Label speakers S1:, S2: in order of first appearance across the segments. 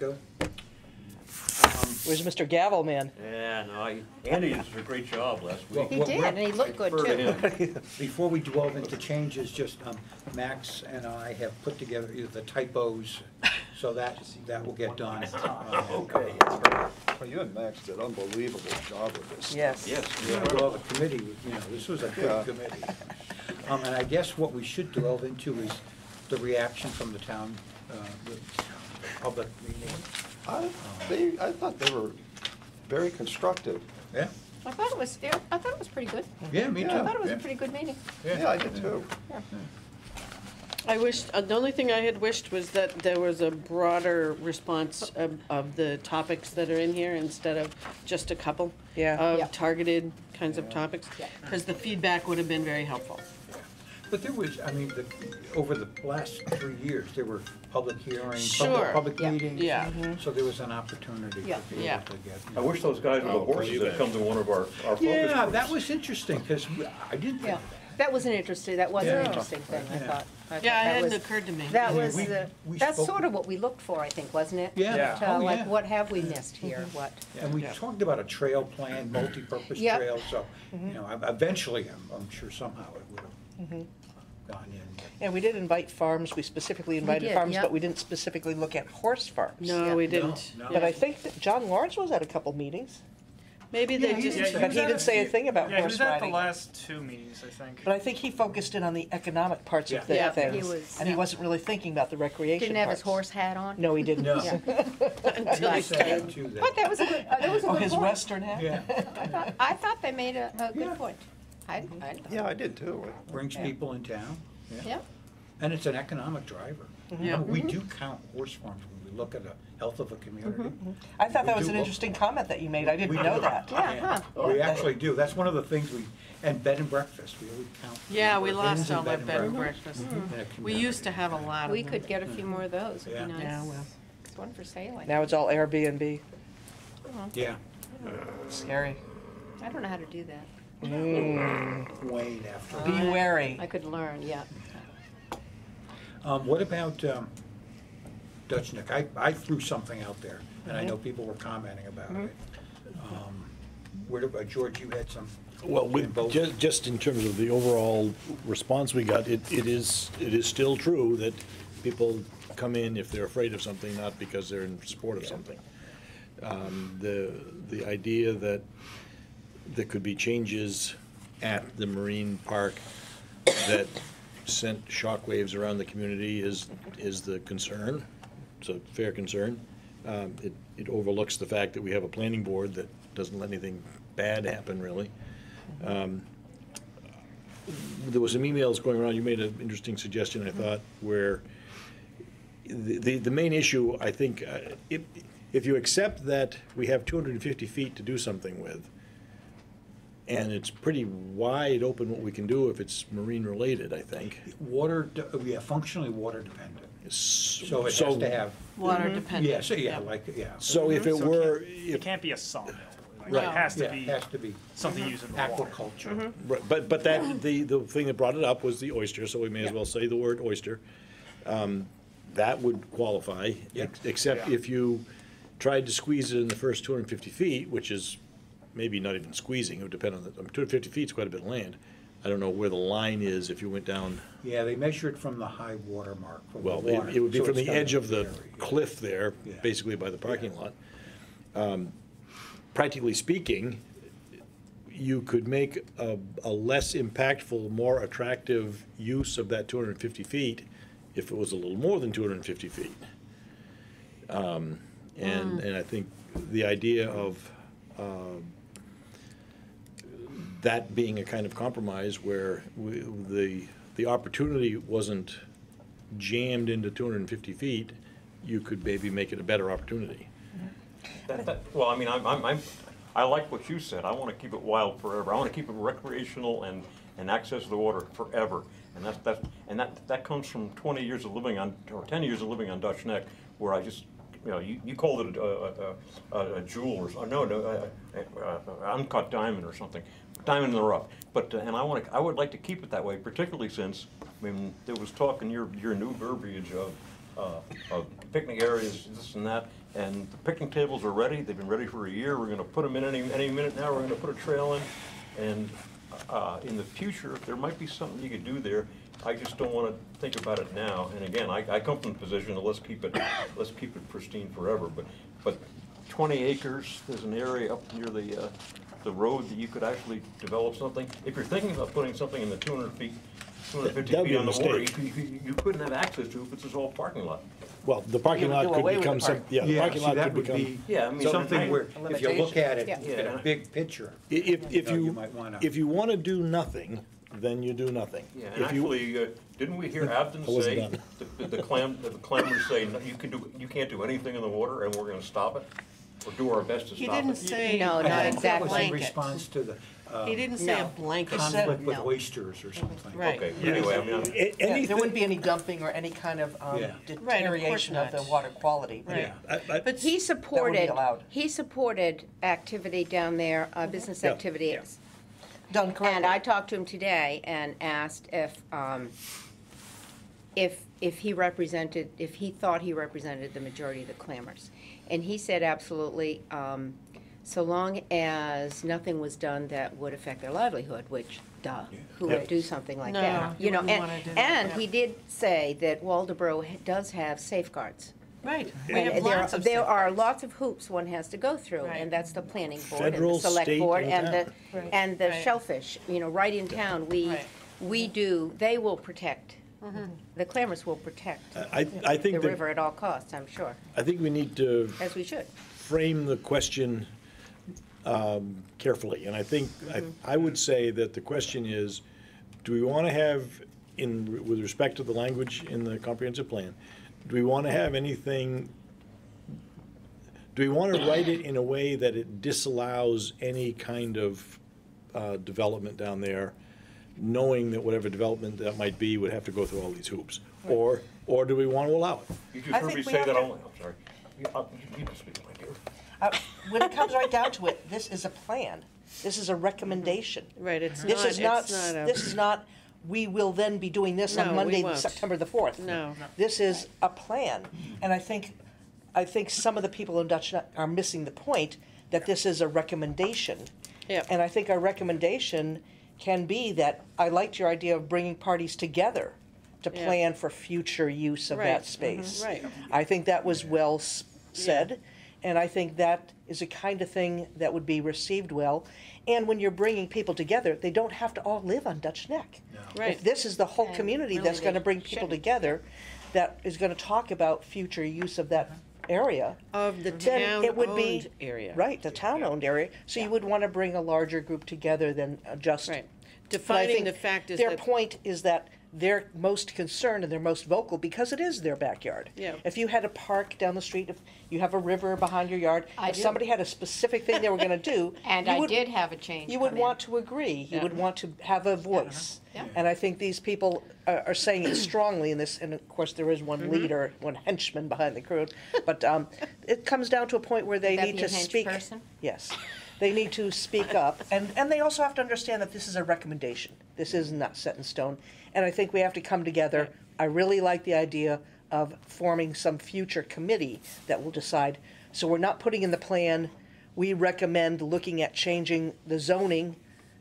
S1: Casco.
S2: Where's Mr. Gavel Man?
S3: Yeah, no, I, Andy did a great job last
S1: Well,
S3: week.
S4: He
S1: what
S4: did, and he looked good
S3: Refer to
S4: too.
S3: him.
S1: Before we delve into changes, just, um, Max and I have put together the typos, so that, that will get done. Uh,
S3: Okay.
S5: Well, you and Max did an unbelievable job with this.
S2: Yes.
S3: Yes.
S1: Yeah, well, the committee, you know, this was a
S5: Yeah.
S1: good committee. Um, and I guess what we should delve into is the reaction from the town, uh, the public meeting.
S5: I, they, I thought they were very constructive.
S1: Yeah,
S4: I thought it was, yeah, I thought it was pretty good.
S1: yeah, me too.
S4: I thought it was a
S1: yeah.
S4: pretty good meeting.
S5: Yeah, I did too. Yeah.
S6: I wished, uh, the only thing I had wished was that there was a broader response of, of the topics that are in here instead of just a couple.
S2: Yeah.
S4: Yeah.
S6: Of targeted kinds of topics,
S4: Yeah.
S6: because the feedback would have been very helpful.
S1: But there was, I mean, the, over the last three years, there were public hearings,
S6: Sure.
S1: public, public
S4: Yeah.
S1: meetings.
S6: Yeah.
S1: So there was an opportunity
S4: Yeah.
S1: for people
S6: Yeah.
S1: to get. you
S3: I
S1: know.
S3: wish those guys with the
S5: Oh,
S3: horses
S5: you
S3: had come to one of our, our focus
S1: Yeah, that was interesting, because I didn't think
S4: Yeah,
S1: of that.
S4: that was an interesting, that was an
S1: Yeah.
S4: interesting thing, I
S1: Yeah.
S4: thought. I thought
S6: Yeah, it hadn't
S4: was-
S6: occurred to me.
S4: That
S1: Yeah,
S4: was,
S1: we-
S4: uh,
S1: we
S4: that's
S1: spoke-
S4: sort of what we looked for, I think, wasn't it?
S1: Yeah.
S4: That,
S1: Oh,
S4: uh,
S1: yeah.
S4: Like, what have we missed here, what?
S1: And we
S6: Yeah.
S1: talked about a trail plan, multi-purpose
S4: Yep.
S1: trail, so, you know, ev- eventually, I'm, I'm sure somehow it would have gone in.
S2: And we did invite farms, we specifically invited
S4: did,
S2: farms,
S4: yeah.
S2: but we didn't specifically look at horse farms.
S6: No, we didn't.
S1: no.
S2: But I think that John Lawrence was at a couple meetings,
S6: Maybe they
S1: he
S6: just,
S1: did say-
S2: but he
S1: was
S2: didn't
S1: at
S2: say a
S1: a
S2: thing about
S7: Yeah, he
S2: horse
S7: was at the last two meetings, I think.
S2: But I think he focused in on the economic parts
S1: Yeah.
S2: of the
S4: Yeah,
S2: thing.
S4: he was-
S2: And he wasn't really thinking about the recreation
S4: Didn't have his horse hat on?
S2: No, he didn't.
S1: No.
S4: Yeah.
S6: until
S1: I
S6: he
S1: said that too, that-
S4: But that was a good, uh, that was a
S2: Oh,
S4: good
S2: his
S4: point.
S2: western hat?
S1: Yeah,
S4: I thought, I thought they made a, a good point. I, mm-hmm. I,
S5: Yeah, I did too.
S1: brings
S4: Yeah.
S1: people in town, yeah.
S4: yeah,
S1: And it's an economic driver. Mm-hmm.
S6: Yeah.
S1: And We mm-hmm. do count horse farms when we look at the health of a community.
S2: I thought that was an interesting comment that you made, I didn't
S1: do.
S2: know that.
S4: Yeah, huh.
S1: We actually do, that's one of the things we, and bed and breakfast, we always count.
S6: Yeah, we lost all that bed and breakfast.
S1: in a
S6: We used to have a lot of
S4: we
S6: them.
S4: could get a few more of those,
S1: Yeah.
S4: it'd be nice.
S6: Yeah, well.
S4: It's one for sale, I think.
S2: Now it's all Airbnb,
S1: Yeah,
S2: scary.
S4: I don't know how to do that.
S2: Mm,
S1: Wayne after.
S2: Be
S4: I-
S2: wary.
S4: I could learn, yeah.
S1: Um, what about, um, Dutch Neck? I, I threw something out there, and I know people were commenting about it. Um, Where, did- uh, George, you had some?
S8: Well, we,
S1: info?
S8: just, just in terms of the overall response we got, it, it is, it is still true that people come in if they're afraid of something, not because they're in support of something. Um, The, the idea that there could be changes at the marine park that sent shockwaves around the community is, is the concern. It's a fair concern. Um, It, it overlooks the fact that we have a planning board that doesn't let anything bad happen, really. Um, There was some emails going around, you made an interesting suggestion, I thought, where the, the, the main issue, I think, uh, if, if you accept that we have two hundred and fifty feet to do something with, and it's pretty wide open what we can do if it's marine related, I think.
S1: Water, de- yeah, functionally water dependent,
S8: So
S1: so it has to have,
S6: Water dependent.
S1: yeah, so, yeah, like, yeah.
S8: So if it
S7: So it
S8: were,
S7: It
S8: if,
S7: can't be a sawmill. Like,
S6: Right.
S7: It has
S1: Yeah,
S7: to
S1: it
S7: be
S1: has to be
S7: something used in the water.
S1: aquaculture.
S8: Right, But, but that, the, the thing that brought it up was the oyster, so we may as
S4: Yeah.
S8: well say the word oyster. Um, That would qualify,
S1: Yeah.
S8: ex- except
S7: Yeah.
S8: if you tried to squeeze it in the first two hundred and fifty feet, which is maybe not even squeezing, it would depend on the, I mean, two hundred and fifty feet is quite a bit of land. I don't know where the line is if you went down,
S1: Yeah, they measure it from the high water mark from the
S8: well,
S1: water.
S8: it it would be
S1: so
S8: from
S1: it's
S8: the
S1: gonna
S8: edge of the
S1: vary, yeah.
S8: cliff there,
S1: Yeah.
S8: basically by the parking lot. Um, Practically speaking, you could make a, a less impactful, more attractive use of that two hundred and fifty feet if it was a little more than two hundred and fifty feet. Um, And, and I think the idea of, um, that being a kind of compromise where we, the, the opportunity wasn't jammed into two hundred and fifty feet, you could maybe make it a better opportunity.
S3: That- that- Well, I mean, I'm, I'm, I'm- I like what you said. I want to keep it wild forever. I want to keep it recreational and, and access to the water forever. And that's, that's, and that, that comes from twenty years of living on, or ten years of living on Dutch Neck, where I just, you know, you, you called it a, a, a, a jewel or, no, no, a- a uncut diamond or something, diamond in the rough. But, uh, and I want to, I would like to keep it that way, particularly since, I mean, there was talk in your, your new verbiage of, uh, uh, picnic areas, this and that, and the picnic tables are ready, they've been ready for a year, we're gonna put them in any, any minute now, we're gonna put a trail in. And, uh, in the future, there might be something you could do there, I just don't wanna think about it now. And again, I, I come from the position of let's keep it, let's keep it pristine forever, but, but twenty acres, there's an area up near the, uh, the road that you could actually develop something. If you're thinking about putting something in the two hundred feet, two hundred fifty
S8: That'd be
S3: feet
S8: a
S3: on the water, you,
S8: mistake.
S3: you, you couldn't have access to it if it's just all parking lot.
S8: Well, the parking lot
S2: do
S8: could
S2: away with the
S8: become some,
S2: park.
S8: yeah, the
S1: Yeah,
S8: parking
S1: see,
S8: lot
S1: that
S8: could
S1: would
S8: become.
S1: be
S3: Yeah, I mean,
S1: something
S3: I-
S1: where, if you look at it
S4: Yeah.
S1: in a big picture,
S8: I- If, if
S1: know, you
S8: you,
S1: might wanna-
S8: if you wanna do nothing, then you do nothing.
S3: Yeah, and
S8: If you-
S3: actually, uh, didn't we hear Abden
S8: I wasn't
S3: say,
S8: done.
S3: the, the clam, the clammers say, "No, you can do, you can't do anything in the water and we're gonna stop it? Or do our best to
S6: He
S3: stop it?
S6: didn't say.
S4: No,
S1: I
S4: not
S1: think that was in
S4: exactly.
S1: response to the uh,
S6: He didn't say a
S4: No.
S6: blanket.
S1: conflict with
S4: no.
S1: oysters or something.
S6: Right.
S3: Okay, anyway, I mean, I'm-
S8: A-
S2: Yeah, There wouldn't be any dumping or any kind of um,
S1: Yeah.
S6: Right, of course
S2: deterioration of the
S6: not.
S2: water quality.
S6: Right.
S8: I- I-
S6: But
S4: He supported,
S2: allowed.
S4: he supported activity down there, uh, business
S8: Yeah.
S4: activities.
S2: Done correctly.
S4: And I talked to him today and asked if, um, if, if he represented, if he thought he represented the majority of the clammers. And he said absolutely, um, so long as nothing was done that would affect their livelihood, which, duh, who
S8: Yeah.
S4: would do something like
S6: No,
S4: that?
S6: you
S4: You know,
S6: wouldn't
S4: and,
S6: wanna do that,
S4: and
S6: yeah.
S4: he did say that Waldoboro ha- does have safeguards.
S6: Right, we
S4: And
S6: have
S4: there,
S6: lots of
S4: there are lots of hoops one has to go through,
S6: Right.
S4: and that's the planning board and
S8: Federal,
S4: the select
S8: state,
S4: board
S8: and
S4: and the,
S8: town.
S6: Right.
S4: and the
S6: Right.
S4: shellfish, you know, right in town, we,
S6: Right.
S4: we do, they will protect. The clammers will protect
S8: I, I
S4: the
S8: think
S4: river
S8: that,
S4: at all costs, I'm sure,
S8: I think we need to
S4: as we should.
S8: frame the question um, carefully. And I think, I, I would say that the question is, do we want to have, in, with respect to the language in the comprehensive plan, do we want to have anything, do we want to write it in a way that it disallows any kind of uh, development down there, knowing that whatever development that might be would have to go through all these hoops? Or, or do we want to allow it?
S3: you
S2: I
S3: just heard
S2: think
S3: me
S2: we
S3: say
S2: have
S3: that
S2: to-
S3: only, I'm sorry. You, uh, you can speak, my dear.
S2: Uh, When it comes right down to it, this is a plan. This is a recommendation.
S6: Right, it's not,
S2: This is not,
S6: it's not a.
S2: this is not, we will then be doing this
S6: No,
S2: on
S6: we
S2: Monday,
S6: won't.
S2: September the fourth.
S6: No.
S2: This is a plan. And I think, I think some of the people in Dutch Neck are missing the point that this is a recommendation.
S6: Yep.
S2: And I think our recommendation can be that, I liked your idea of bringing parties together to
S6: Yeah.
S2: plan for future use of
S6: Right,
S2: that
S6: mhm,
S2: space.
S6: right.
S2: I think that was well s- said, and I think that is a kind of thing that would be received well. And when you're bringing people together, they don't have to all live on Dutch Neck.
S6: Right.
S2: If this is the whole
S4: And
S2: community
S4: really
S2: that's gonna bring people
S4: shouldn't.
S2: together, that is gonna talk about future use of that area,
S6: Of the
S2: then it would be.
S6: town-owned area.
S2: Right, the town-owned area, so you would wanna bring a larger group together than uh, just.
S6: Right. Defining the fact is
S2: Their
S6: that,
S2: point is that they're most concerned and they're most vocal because it is their backyard.
S6: Yeah.
S2: If you had a park down the street, if you have a river behind your yard,
S4: I
S2: if
S4: do.
S2: somebody had a specific thing they were gonna do.
S4: And
S2: you
S4: I
S2: would-
S4: did have a change
S2: You would
S4: come in.
S2: want to agree, you
S6: Yeah.
S2: would want to have a voice.
S4: Yeah.
S2: And I think these people are, are saying it strongly in this, and of course, there is
S4: Mm-hmm.
S2: one leader, one henchman behind the crew. But, um, it comes down to a point where they need
S4: be
S2: to
S4: hench
S2: speak.
S4: person?
S2: Yes, they need to speak up, and, and they also have to understand that this is a recommendation. This is not set in stone, and I think we have to come together. I really like the idea of forming some future committee that will decide. So we're not putting in the plan, we recommend looking at changing the zoning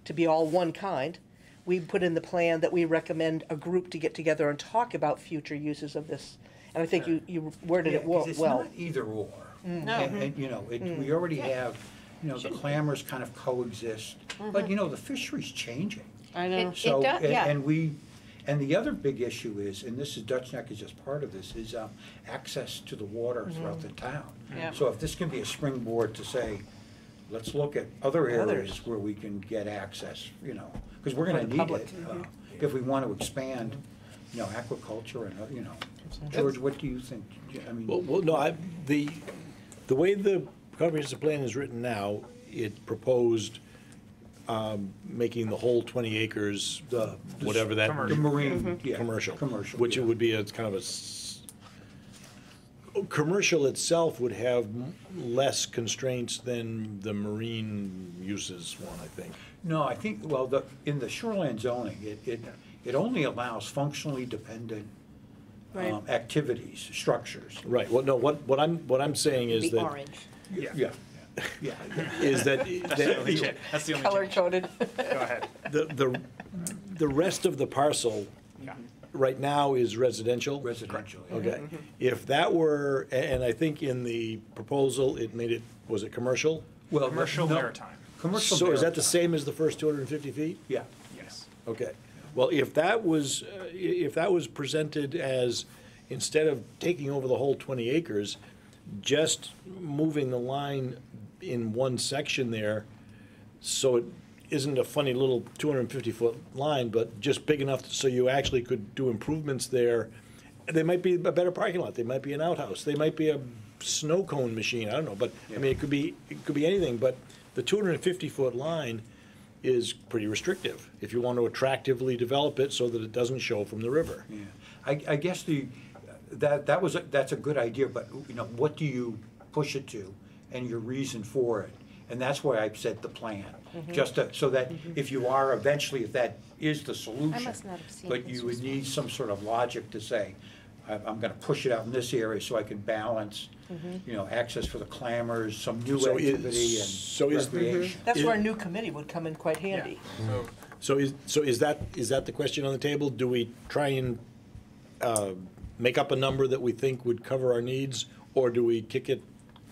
S2: to be all one kind. We put in the plan that we recommend a group to get together and talk about future uses of this. And I think you, you worded
S1: Yeah,
S2: it
S1: 'cause
S2: well.
S1: it's
S2: well.
S1: not either or.
S6: No.
S1: And, and, you know, it, we mm-hmm. already have, you know, the clammers kind of coexist, but, mm-hmm. you know, the fishery's changing.
S6: I know,
S4: It-
S1: So,
S4: does-
S1: and,
S4: yeah.
S1: and we, and the other big issue is, and this is, Dutch Neck is just part of this, is, um, access to the water throughout the town.
S6: Yeah.
S1: So if this can be a springboard to say, let's look at other areas
S2: Others.
S1: where we can get access, you know, because we're gonna need
S2: public.
S1: it, uh, if we want to expand, you know, aquaculture and, uh, you know. George, what do you think? I mean.
S8: Well, well, no, I, the, the way the comprehensive plan is written now, it proposed, um, making the whole twenty acres, uh, whatever that.
S1: The marine, yeah.
S8: Commercial.
S1: Commercial.
S8: Which it
S1: yeah.
S8: would be a kind of a, s- commercial itself would have m- less constraints than the marine uses one, I think.
S1: No, I think, well, the, in the shoreline zoning, it, it, it only allows functionally dependent
S6: Right.
S1: um, activities, structures.
S8: Right, well, no, what, what I'm, what I'm saying is
S4: The
S8: that,
S4: orange.
S1: Yeah, yeah, yeah.
S8: is that,
S7: That's the only
S8: that
S7: change. That's the only
S2: Color
S7: change.
S2: coded.
S7: Go ahead.
S8: the, the, the rest of the parcel
S7: Yeah.
S8: right now is residential.
S1: Residential. yeah.
S8: Okay, if that were, a- and I think in the proposal, it made it, was it commercial?
S1: Well,
S7: Commercial
S1: no,
S7: maritime.
S1: Commercial
S8: So is that the
S1: maritime.
S8: same as the first two hundred and fifty feet?
S1: Yeah,
S7: Yes.
S8: Okay, well, if that was, uh, i- if that was presented as, instead of taking over the whole twenty acres, just moving the line in one section there, so it isn't a funny little two hundred and fifty foot line, but just big enough so you actually could do improvements there. They might be a better parking lot, they might be an outhouse, they might be a snow cone machine, I don't know, but, I mean, it could be, it could be anything, but the two hundred and fifty foot line is pretty restrictive, if you want to attractively develop it so that it doesn't show from the river.
S1: yeah. I, I guess the, that, that was, a- that's a good idea, but, you know, what do you push it to? And your reason for it? And that's why I said the plan, mm-hmm. just to, so that mm-hmm. if you are eventually, if that is the solution.
S4: must not have seen
S1: But
S4: this
S1: you would need some sort of logic to say, I- I'm gonna push it out in this area so I can balance, mm-hmm. you know, access for the clammers, some new
S8: So is-
S1: activity
S8: so
S1: and
S8: is-
S1: recreation.
S2: That's where a new committee would come in quite handy.
S7: So
S8: So is, so is that, is that the question on the table? Do we try and uh, make up a number that we think would cover our needs? Or do we kick it,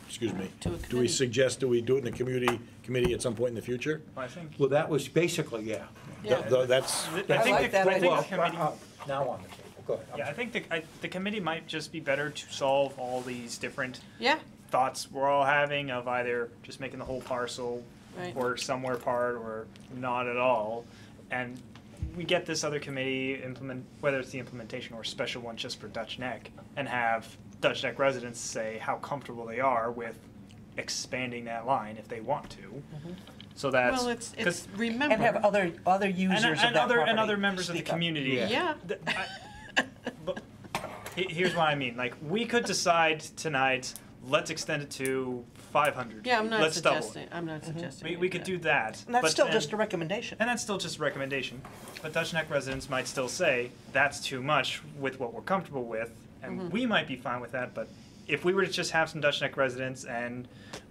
S8: excuse me,
S6: To a
S8: do we
S6: committee.
S8: suggest, do we do it in a community, committee at some point in the future?
S7: I think.
S1: Well, that was basically, yeah.
S8: Th- th- That's,
S7: I
S2: I
S7: think
S2: like
S7: the-
S2: that
S7: I think
S1: Well,
S7: the committee.
S1: uh, Now on the table, go ahead. I'm
S7: Yeah, I think the, I, the committee might just be better to solve all these different
S6: Yeah,
S7: thoughts we're all having of either just making the whole parcel
S6: Right.
S7: or somewhere part or not at all. And we get this other committee implement, whether it's the implementation or a special one just for Dutch Neck, and have Dutch Neck residents say how comfortable they are with expanding that line if they want to. Mm-hmm. So that's.
S6: well, it's,
S7: 'cause-
S6: it's, remember.
S2: And have other, other
S7: and,
S2: users of
S7: and
S2: that
S7: other and other members of the
S2: speak up.
S7: community.
S1: Yeah.
S6: Yeah.
S7: Th- I- but he- here's what I mean. Like we could decide tonight. Let's extend it to 500.
S6: Yeah, I'm not
S7: Let's double
S6: suggesting,
S7: it.
S6: I'm not mm-hmm. suggesting.
S7: We,
S6: any
S7: we
S6: of
S7: could
S6: that.
S7: do that.
S2: And that's
S7: but
S2: still
S7: then-
S2: just a recommendation.
S7: And that's still just a recommendation. But Dutch Neck residents might still say that's too much with what we're comfortable with, and
S6: Mm-hmm.
S7: we might be fine with that. But if we were to just have some Dutch Neck residents and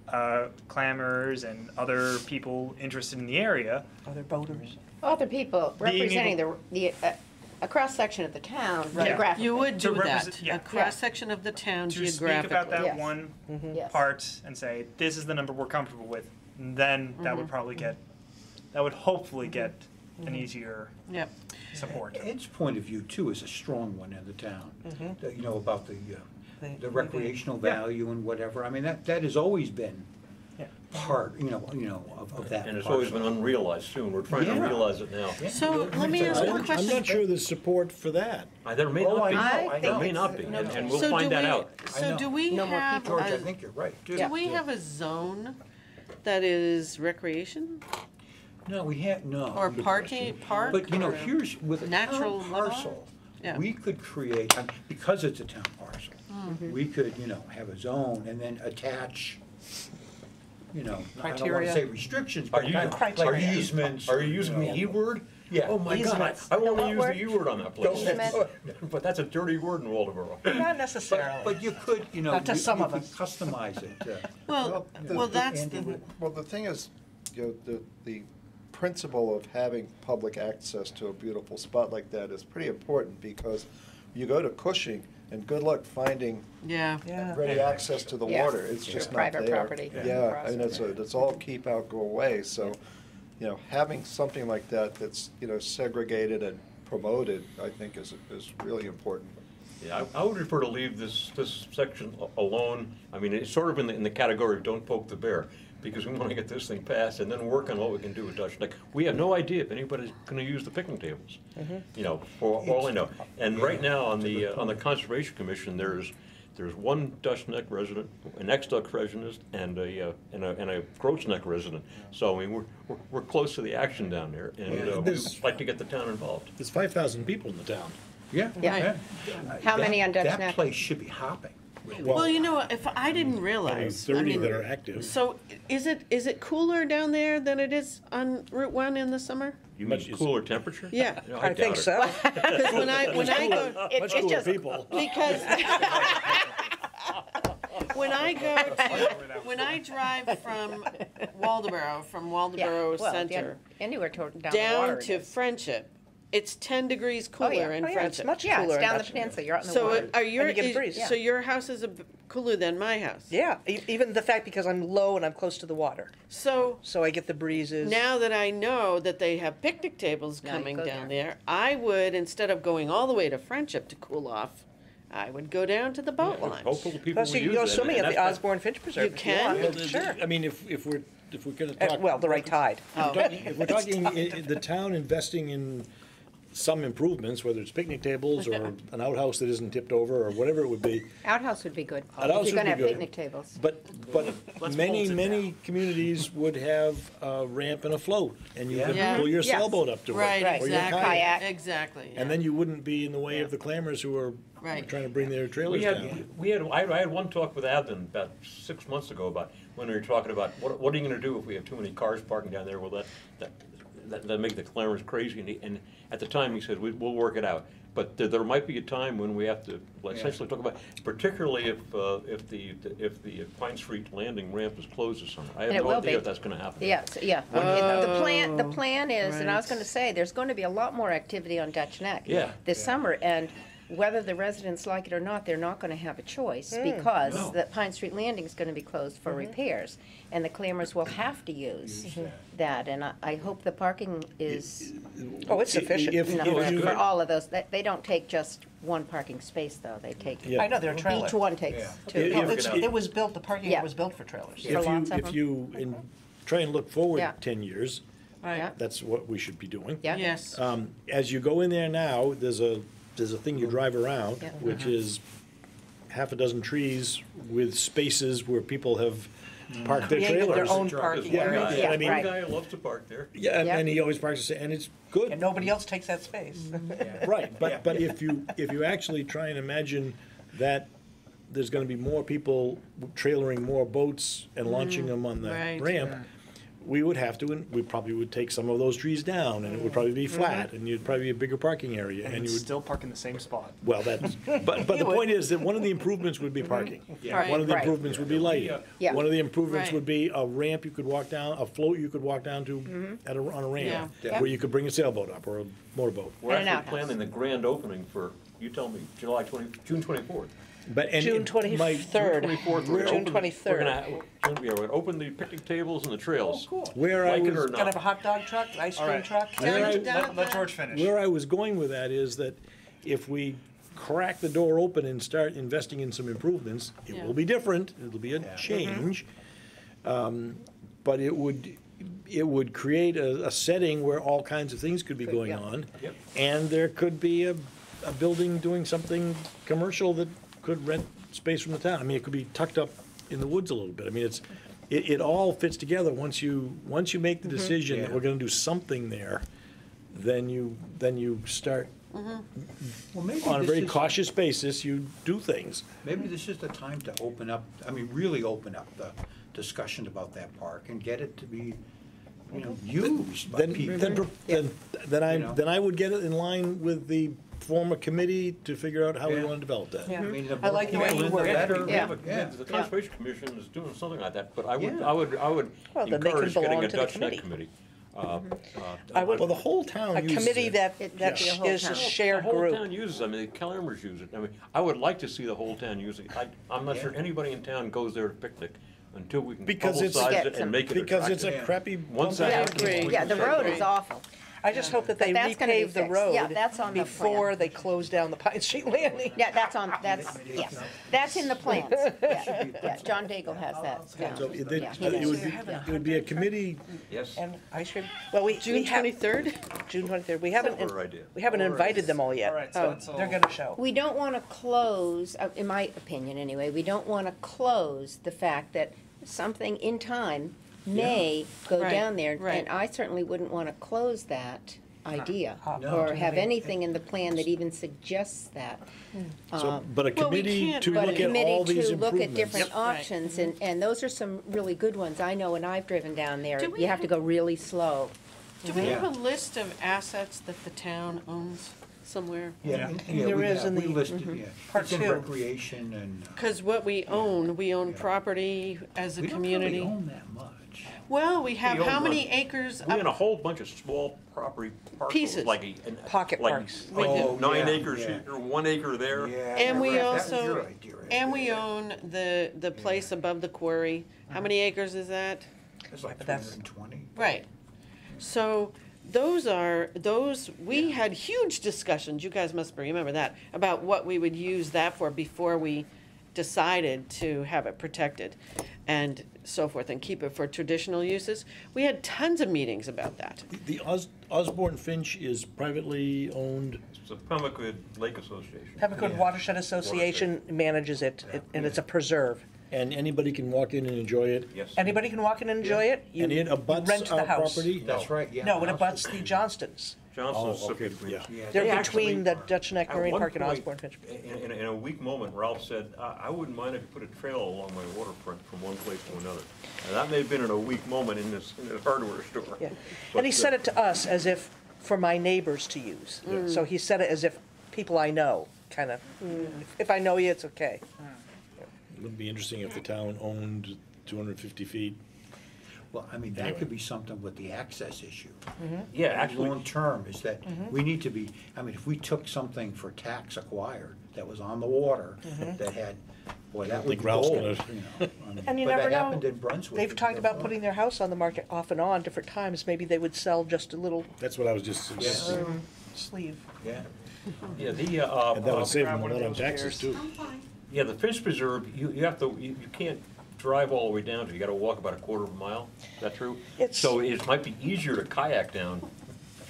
S7: uh, clammers and other people interested in the area,
S2: Other boaters,
S4: Other people
S7: Being
S4: representing the, the, uh, a cross-section of the town
S7: Right.
S4: geographically.
S6: You would do that,
S7: yeah.
S6: a cross-section of the town
S7: to speak about that
S4: Yes.
S7: one
S4: Yes.
S7: part and say this is the number we're comfortable with, then that
S6: Mm-hmm.
S7: would probably get, that would hopefully get an easier
S6: Yep,
S7: support.
S1: Ed's point of view too is a strong one in the town, that, you know, about the, uh,
S2: The-
S1: the recreational value and whatever. I mean, that, that has always been
S7: Yeah.
S1: part, you know, you know, of, of that.
S3: And it's always been
S1: parcel.
S3: unrealized too, and we're trying to
S1: Yeah.
S3: realize it now.
S6: so let me ask one
S8: don't- I'm
S6: question.
S8: not sure there's support for that.
S3: Uh, There may
S1: Oh,
S3: not
S1: I
S3: be,
S1: know,
S4: I
S3: there may
S4: it's
S3: not be,
S4: no
S3: and, and we'll
S6: So do
S3: find that
S6: we-
S3: out.
S1: I
S6: So
S1: know.
S6: do we
S4: No more
S6: have,
S4: people.
S1: George, I
S6: a-
S1: think you're right, too.
S6: do we have a zone that is recreation?
S1: No, we have, no.
S6: Or
S1: good
S6: parking- park
S1: But, you know,
S6: or
S1: here's, with a
S6: natural
S1: town
S6: runoff?
S1: parcel,
S6: Yeah.
S1: we could create, I mean, because it's a town parcel,
S6: Mm-hmm.
S1: we could, you know, have a zone and then attach, you know, I don't wanna
S2: Criteria.
S1: say restrictions,
S3: Are
S1: but
S3: you,
S1: kind of like
S2: Criteria.
S1: easements.
S3: are you using the
S1: know.
S3: E word?
S1: Yeah.
S3: Oh my God,
S2: Easements.
S3: I wanna use the E word on that place.
S4: Easement.
S3: But that's a dirty word in Waldoboro.
S2: Not
S1: But,
S2: necessarily.
S1: but you could, you know,
S2: Not to
S1: you
S2: some of
S1: could
S2: us.
S1: customize it. uh,
S6: Well,
S5: the-
S6: well,
S5: the-
S6: that's
S1: Andy
S6: the,
S1: would-
S5: Well, the thing is, you know, the, the principle of having public access to a beautiful spot like that is pretty important because you go to Cushing and good luck finding
S6: yeah.
S2: Yeah.
S5: ready access to the
S4: Yeah.
S5: water. It's just not there.
S4: Private property.
S5: Yeah, and it's a, it's all keep out, go away. So, you know, having something like that that's, you know, segregated and promoted, I think is, is really important.
S3: Yeah, I, I would prefer to leave this, this section a- alone. I mean, it's sort of in the, in the category of don't poke the bear, because we wanna get this thing passed and then work on what we can do with Dutch Neck. We have no idea if anybody's gonna use the picnic tables, you know, for all I know. And right now, on the, uh, on the Conservation Commission, there's, there's one Dutch Neck resident, an ex-Dutch resident, and a, uh, and a, and a Gross Neck resident. So, I mean, we're, we're, we're close to the action down there, and, uh, we'd like to get the town involved.
S8: There's five thousand people in the town.
S1: Yeah.
S4: Yeah. How
S1: That-
S4: many on Dutch Neck?
S1: That
S4: Neck?
S1: place should be hopping.
S6: Well, you know, if I didn't realize, I
S8: thirty
S6: mean,
S8: that are active.
S6: so is it, is it cooler down there than it is on Route One in the summer?
S3: You mean
S8: Much- it's-
S3: cooler temperature?
S6: Yeah.
S3: No,
S2: I think
S3: it.
S2: so.
S6: Because when I, when I go,
S4: It-
S8: Much
S4: it's
S8: cooler
S4: just-
S8: people.
S6: because when I go to, when I drive from Waldoboro, from
S4: Yeah,
S6: Waldoboro
S4: well,
S6: Center,
S4: yeah, Anywhere toward, down the water
S6: down
S4: it
S6: to
S4: is.
S6: Friendship, it's ten degrees
S4: Oh, yeah.
S6: cooler in
S2: Oh, yeah, it's
S6: Friendship.
S2: much
S4: Yeah,
S2: cooler
S4: it's
S2: in
S4: down the
S2: Dutchess.
S4: peninsula, you're out in the
S6: So
S4: water.
S6: are your,
S2: you get a
S6: is-
S2: breeze.
S6: so your house is a b- cooler than my house?
S2: Yeah, e- even the fact because I'm low and I'm close to the water,
S6: So
S2: so I get the breezes.
S6: now that I know that they have picnic tables
S4: Now you
S6: coming
S4: go
S6: down
S4: there.
S6: there, I would, instead of going all the way to Friendship to cool off, I would go down to the boat launch.
S3: Hopefully people
S2: Plus,
S3: will
S2: you can
S3: use
S2: go
S3: it,
S2: swimming
S3: and
S2: at the
S3: that's-
S2: Osborne Finch Preserve
S6: You
S2: if you
S6: can?
S2: want. Sure.
S8: I mean, if, if we're, if we're gonna
S2: Uh,
S8: talk.
S2: Well, the right tide.
S6: Oh.
S8: If we're talking, i- i- the town investing in some improvements, whether it's picnic tables or an outhouse that isn't tipped over or whatever it would be,
S4: Outhouse would be good, if
S8: Outhouse
S4: you're
S8: would
S4: gonna
S8: be
S4: have
S8: good.
S4: picnic tables.
S8: but, but
S7: Let's
S8: many,
S7: bolt it
S8: many communities would have a ramp and a float, and you could
S6: Yeah.
S8: pull your
S4: Yes.
S8: sailboat up to it.
S6: Right,
S4: Right.
S8: Or your
S6: exactly,
S8: kayak.
S4: Kayak.
S6: exactly.
S8: And then you wouldn't be in the way of the clammers who are
S6: Right.
S8: trying to bring their trailers
S3: We
S8: down.
S3: had, we had, I I had one talk with Adlin about six months ago about, when we were talking about, what, what are you gonna do if we have too many cars parking down there? Will that, that, that, that make the clammers crazy? And he, and at the time, he said, we, we'll work it out. But there, there might be a time when we have to essentially talk about, particularly if, uh, if the, if the Pine Street landing ramp is closed this summer. I have
S4: And it
S3: no
S4: will
S3: idea
S4: be.
S3: if that's gonna happen.
S4: Yeah, so, yeah. It- The plan, the
S6: Oh,
S4: plan is, and I was
S6: right.
S4: gonna say, there's gonna be a lot more activity on Dutch Neck.
S3: Yeah.
S4: This summer, and whether the residents like it or not, they're not gonna have a choice,
S2: Hmm.
S4: because
S3: No.
S4: the Pine Street Landing is gonna be closed for
S2: Mm-hmm.
S4: repairs, and the Clammers will have to use
S1: that.
S4: that, and I, I hope the parking is
S2: Oh, it's sufficient.
S8: If-
S4: enough
S8: if
S4: for
S8: you-
S4: for all of those, they, they don't take just one parking space, though, they take,
S8: Yeah.
S2: I know, they're a trailer.
S4: each one takes
S1: Yeah.
S4: two.
S8: If-
S2: Well,
S8: if-
S2: it's- It was built, the parking
S4: Yeah.
S2: lot was built for trailers.
S4: For
S8: If you,
S4: lots of
S8: if
S4: them.
S8: you, in, try and look forward
S4: Yeah.
S8: ten years,
S6: Right,
S4: Yeah.
S8: that's what we should be doing.
S4: Yeah.
S6: yes.
S8: Um, as you go in there now, there's a, there's a thing you drive around,
S4: Yeah.
S8: which uh-huh. is half a dozen trees with spaces where people have mm. parked their
S2: Created their
S8: trailers.
S2: own parking
S3: one
S2: area.
S3: guy.
S4: Yeah,
S8: I mean-
S3: One
S4: right.
S3: guy who loves to park there.
S8: Yeah, and,
S4: Yeah.
S8: and he always parks, and it's good.
S2: And nobody else takes that space.
S8: Mm, right,
S1: Yeah.
S8: but, but if you, if you actually try and imagine that there's gonna be more people trailering more boats and launching mm. them on the
S6: Right.
S8: ramp, we would have to, and we probably would take some of those trees down, and it would probably be mm-hmm. flat, and you'd probably be a bigger parking area,
S7: And
S8: and
S7: you'd still park in the same spot.
S8: well, that's, but, but the
S2: would.
S8: point is that one of the improvements would be mm-hmm. parking.
S6: Right.
S8: One of the
S4: Right.
S8: improvements would be lighting.
S4: Yeah.
S8: One of the improvements
S6: Right.
S8: would be a ramp you could walk down, a float you could walk down to mm-hmm. at a, on a ramp,
S4: Yeah.
S8: where you could bring a sailboat up or a motorboat.
S3: We're
S4: And an
S3: actually
S4: outhouse.
S3: planning the grand opening for, you tell me, July twenty, June twenty-fourth.
S8: But, and.
S2: June
S8: it might-
S2: twenty-third.
S3: Twenty-fourth, we're
S2: June
S3: open- We're
S2: twenty-third.
S3: gonna, we're gonna, yeah, we're gonna open the picnic tables and the trails.
S8: Where I
S3: Like it
S8: was.
S3: or
S2: Gonna have a
S3: not.
S2: hot dog truck, ice cream
S7: right.
S2: truck.
S8: Where I-
S6: Down- down
S7: Let, let
S6: the-
S7: George finish.
S8: Where I was going with that is that if we crack the door open and start investing in some improvements, it
S6: Yeah.
S8: will be different, it'll be a change. Um, But it would, it would create a, a setting where all kinds of things could be going
S4: yeah.
S8: on.
S3: Yep.
S8: And there could be a, a building doing something commercial that could rent space from the town. I mean, it could be tucked up in the woods a little bit. I mean, it's, it, it all fits together. Once you, once you make the mm-hmm. decision that we're gonna do something there, then you, then you start, mm-hmm.
S1: Well, maybe
S8: on a
S1: this
S8: very
S1: is-
S8: cautious basis, you do things.
S1: Maybe this is the time to open up, I mean, really open up the discussion about that park and get it to be, you know, mm-hmm. used by
S8: Then,
S1: people.
S8: then, then, then I,
S1: You know?
S8: then I would get it in line with the form a committee to figure out how we
S1: Yeah.
S8: wanna develop that.
S2: Yeah.
S1: I mean, the
S2: I like the
S1: more
S2: way you
S1: in,
S2: word it.
S1: better.
S3: We have a-
S1: Yeah.
S3: The Conservation Commission is doing something like that, but I would,
S1: Yeah.
S3: I would, I would
S2: Well, then they can
S3: encourage getting a
S2: to the
S3: Dutch Neck
S2: committee.
S3: committee. Uh, uh,
S2: I would-
S8: Well, the whole town
S2: A
S8: uses
S2: committee
S8: it.
S2: that,
S4: It-
S2: that
S4: yeah. the whole
S2: is a
S4: town.
S2: shared
S3: The whole
S2: group.
S3: town uses, it. I mean, the Calamers use it. I mean, I would like to see the whole town use it. I, I'm not sure anybody in town goes there to picnic until we can
S8: Because it's-
S3: publicize
S4: Get
S3: it
S4: some-
S3: and make it
S8: Because it's a
S3: attractive.
S8: crappy.
S3: Once
S8: bump
S3: that
S6: I
S3: happens,
S6: agree.
S3: we
S4: Yeah,
S3: can
S4: the
S3: start
S4: road is
S3: it.
S4: awful.
S2: I just hope that they
S4: But that's gonna be
S2: repave the
S4: fixed.
S2: road
S4: Yeah, that's on the plan.
S2: before they close down the Pine Street Landing.
S4: Yeah, that's on, that's, yes, that's in the plans. Yeah, yeah, John Daigle has that down.
S8: So it,
S4: Yeah, he
S8: it
S4: knows.
S8: would be, it would be a committee,
S3: Yes.
S2: And ice cream, well, we, we
S6: June twenty-third?
S2: June twenty-third, we haven't,
S3: Clever idea.
S2: we haven't invited them all yet.
S7: All right, so
S2: Oh,
S7: until-
S2: They're gonna show.
S4: We don't want to close, uh, in my opinion anyway, we don't want to close the fact that something in time may go
S6: Right,
S4: down there.
S6: right.
S4: And I certainly wouldn't want to close that idea,
S2: Uh,
S1: No.
S4: or have anything in the plan that even suggests that.
S8: so,
S4: Um,
S8: but a
S6: Well, we
S8: committee
S6: can't-
S8: to
S4: But a
S8: look at all
S4: committee
S8: these
S4: to look at
S8: improvements.
S4: different
S6: Yep. Right.
S4: options, and, and those are some really good ones. I know when I've driven down there,
S6: Do we
S4: you have to go really slow
S6: Do we have a list of assets that the town owns somewhere?
S1: Yeah,
S2: And
S1: yeah,
S2: there
S1: we
S2: is
S1: have,
S2: in
S1: we
S2: the-
S1: listed,
S2: mhm.
S1: yeah.
S2: Part
S1: It's in
S2: two.
S1: recreation and. uh,
S6: Because what we own, we own
S1: Yeah.
S6: property as a
S1: We don't
S6: community.
S1: really own that much.
S6: Well, we have
S3: We own
S6: how many
S3: one.
S6: acres?
S3: We own a
S6: up-
S3: whole bunch of small property parcels,
S6: Pieces.
S3: like a. an-
S2: Pocket
S3: like-
S2: parks.
S6: We
S3: Like
S1: do.
S3: nine
S1: Oh, yeah,
S3: acres
S1: yeah.
S3: here, one acre there.
S1: Yeah.
S6: And we
S1: right, that was
S6: also-
S1: idea
S6: And
S1: there,
S6: we own the, the place above the quarry. How many acres is that?
S1: It's like
S2: But
S1: three
S2: that's-
S1: hundred and twenty.
S6: Right. So those are, those, we had huge discussions, you guys must remember that, about what we would use that for before we decided to have it protected and so forth and keep it for traditional uses. We had tons of meetings about that.
S8: The Os- Osborne Finch is privately owned,
S3: It's the Pemaquid Lake Association.
S2: Peppercorn
S1: Yeah.
S2: Watershed Association manages it, it- and it's a preserve.
S8: and anybody can walk in and enjoy it.
S3: Yes.
S2: Anybody can walk in and enjoy it. You
S8: And it
S2: you
S8: abuts
S2: rent
S8: our
S2: the house.
S8: property?
S1: That's right, yeah.
S2: No, it
S1: the house
S2: abuts the Johnstons.
S3: Johnson's
S8: Oh, okay,
S3: between-
S8: yeah.
S1: Yeah,
S2: They're
S3: They
S2: between
S3: actually
S2: the
S3: are.
S2: Dutch Neck
S3: At
S2: Marine
S3: one
S2: Park and
S3: point,
S2: Osborne Finch.
S3: In, in, in a weak moment, Ralph said, I, I wouldn't mind if you put a trail along my waterfront from one place to another. And that may have been in a weak moment in this, in this hardware store.
S2: Yeah,
S3: But,
S2: and he
S3: uh,
S2: said it to us as if for my neighbors to use. So he said it as if people I know, kind of, if I know you, it's okay.
S8: It would be interesting if the town owned two hundred and fifty feet.
S1: Well, I mean, that could be something with the access issue.
S3: Yeah, actually,
S1: Long-term is that
S2: Mm-hmm.
S1: we need to be, I mean, if we took something for tax acquired that was on the water,
S2: Mm-hmm.
S1: that had, boy, that would
S8: think
S1: be
S8: Ralph's
S1: gold,
S8: gonna-
S1: you know. I mean,
S2: And you
S1: but
S2: never
S1: that
S2: know.
S1: happened in Brunswick.
S2: They've talked about putting their house on the market off and on different times. Maybe they would sell just a little
S8: That's what I was just suggesting.
S2: sleeve.
S1: Yeah,
S3: yeah, the, uh,
S8: And that
S3: uh,
S8: would save them a lot on taxes too.
S3: yeah, the fish Preserve, you, you have to, you, you can't drive all the way down to, it. you gotta walk about a quarter of a mile, is that true?
S2: It's-
S3: So it might be easier to kayak down.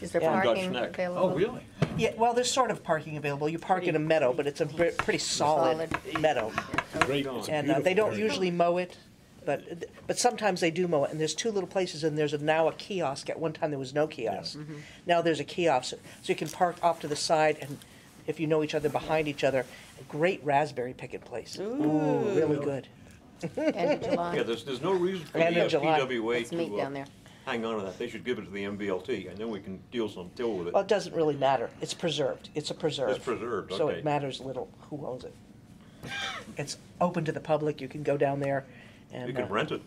S4: Is there
S2: Yeah.
S3: Dutch
S4: parking
S3: Neck.
S4: available?
S1: oh, really?
S2: Yeah, well, there's sort of parking available. You park in a meadow, but it's a pre- pretty solid
S4: Solid.
S2: meadow.
S8: Great, it's a
S2: And uh, they
S8: beautiful
S2: don't
S8: area.
S2: usually mow it, but, but sometimes they do mow it. And there's two little places, and there's a- now a kiosk. At one time, there was no kiosk. Now there's a kiosk, so you can park off to the side, and if you know each other, behind each other. A Great raspberry picking place. Ooh, really good.
S4: End of July.
S3: Yeah, there's, there's no reason for the
S2: And in July.
S3: FPWA
S4: Let's meet
S3: to,
S4: down
S3: uh,
S4: there.
S3: hang on to that. They should give it to the MVLT, and then we can deal some, deal with it.
S2: Well, it doesn't really matter. It's preserved. It's a preserve.
S3: It's preserved,
S2: So
S3: okay.
S2: it matters little who owns it. It's open to the public. You can go down there and.
S3: You can
S2: uh,
S3: rent it.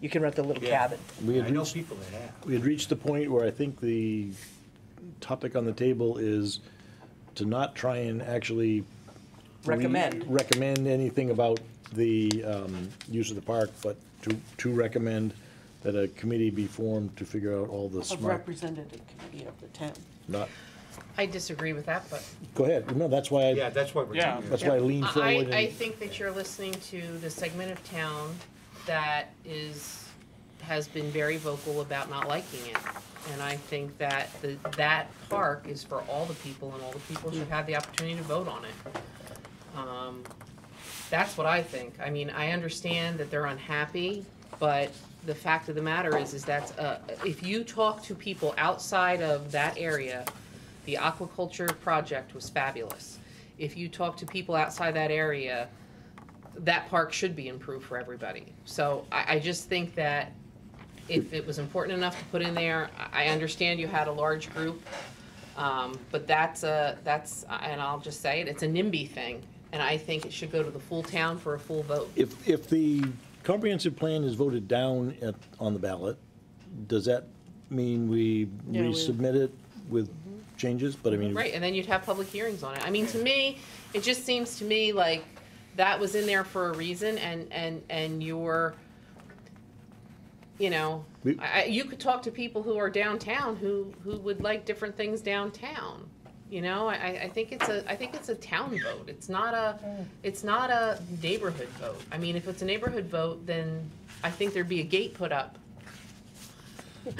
S2: You can rent the little
S1: Yeah.
S2: cabin.
S8: We
S1: I
S8: had
S1: know
S8: reached,
S1: people that have.
S8: we had reached the point where I think the topic on the table is to not try and actually. re-
S2: Recommend.
S8: Recommend anything about the, um, use of the park, but to, to recommend that a committee be formed to figure out all the
S6: A
S8: smart,
S6: representative committee of the town.
S8: not,
S9: I disagree with that, but
S8: go ahead, no, that's why,
S1: Yeah,
S8: I
S1: that's why we're
S7: Yeah.
S1: telling you.
S8: that's why I lean
S9: I,
S8: forward
S9: I
S8: and,
S9: think that you're listening to the segment of town that is, has been very vocal about not liking it. And I think that the, that park is for all the people and all the people should have the opportunity to vote on it. Um, that's what I think. I mean, I understand that they're unhappy, but the fact of the matter is, is that, uh, if you talk to people outside of that area, the aquaculture project was fabulous. If you talk to people outside that area, that park should be improved for everybody. So I, I just think that if it was important enough to put in there, I, understand you had a large group. Um, but that's a, that's, and I'll just say it, it's a NIMBY thing. And I think it should go to the full town for a full vote.
S8: if, if the comprehensive plan is voted down at, on the ballot, does that mean we
S6: Yeah, we-
S8: resubmit it with changes? But I mean.
S9: Right, and then you'd have public hearings on it. I mean, to me, it just seems to me like that was in there for a reason and, and, and you're, you know,
S8: We-
S9: I, I- you could talk to people who are downtown who, who would like different things downtown. You know, I, I think it's a, I think it's a town vote. It's not a, mm. it's not a neighborhood vote. I mean, if it's a neighborhood vote, then I think there'd be a gate put up.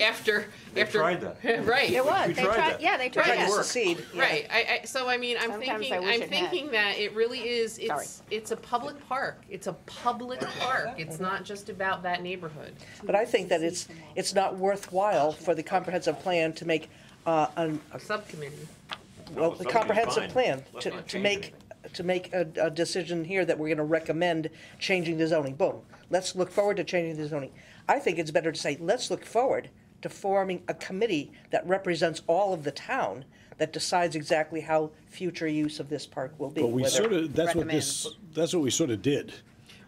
S9: After,
S3: They
S9: after.
S3: tried that.
S9: Right.
S4: It was,
S3: We
S4: they
S3: tried
S4: tried,
S3: that.
S4: yeah, they tried
S9: Right.
S2: Trying to
S4: that.
S2: succeed. yeah.
S9: Right, I, I, so I mean, I'm
S4: Sometimes
S9: thinking,
S4: I wish
S9: I'm
S4: it had.
S9: thinking that it really is,
S4: Sorry.
S9: it's, it's a public park, it's a public park, it's not just about that neighborhood.
S2: But I think that it's, it's not worthwhile for the comprehensive plan to make, uh, an,
S9: A subcommittee,
S2: well,
S3: No,
S2: the comprehensive plan, to, to
S3: change
S2: make, to make a, a decision here that we're gonna recommend changing the zoning, boom. Let's look forward to changing the zoning. I think it's better to say, let's look forward to forming a committee that represents all of the town that decides exactly how future use of this park will be.
S8: But we
S2: whether-
S8: sort of, that's what this, that's what we sort of did.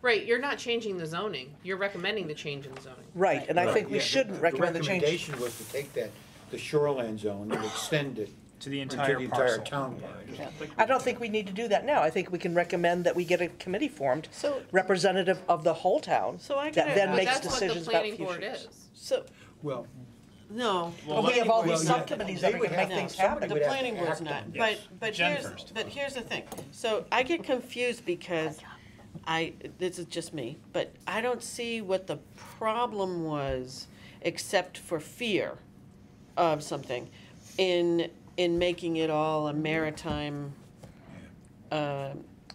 S9: Right, you're not changing the zoning, you're recommending the change in the zoning.
S2: Right, and I
S1: Right,
S2: think we
S1: yeah,
S2: shouldn't recommend the
S1: The
S2: change.
S1: recommendation was to take that, the shoreland zone and extend it
S7: To the
S1: into
S7: entire
S1: the entire
S7: parcel.
S1: town park.
S2: I don't think we need to do that now. I think we can recommend that we get a committee formed,
S6: So-
S2: representative of the whole town,
S6: So I
S2: that
S6: gotta-
S2: then
S6: But
S2: makes
S9: That's what the
S2: decisions about
S9: planning board
S2: future.
S9: is.
S6: So,
S1: Well,
S6: no.
S2: But we have all
S1: Well,
S2: these
S1: yeah,
S2: subcommittees
S1: they
S2: that are
S1: would
S2: gonna make
S1: have to-
S2: things
S1: somebody
S2: happen.
S6: The
S1: would have to
S6: planning board's
S1: act
S6: not,
S1: on
S6: but,
S1: this.
S6: but
S7: Jen
S6: here's,
S7: first.
S6: but here's the thing. So I get confused because I, this is just me, but I don't see what the problem was except for fear of something in, in making it all a maritime, uh,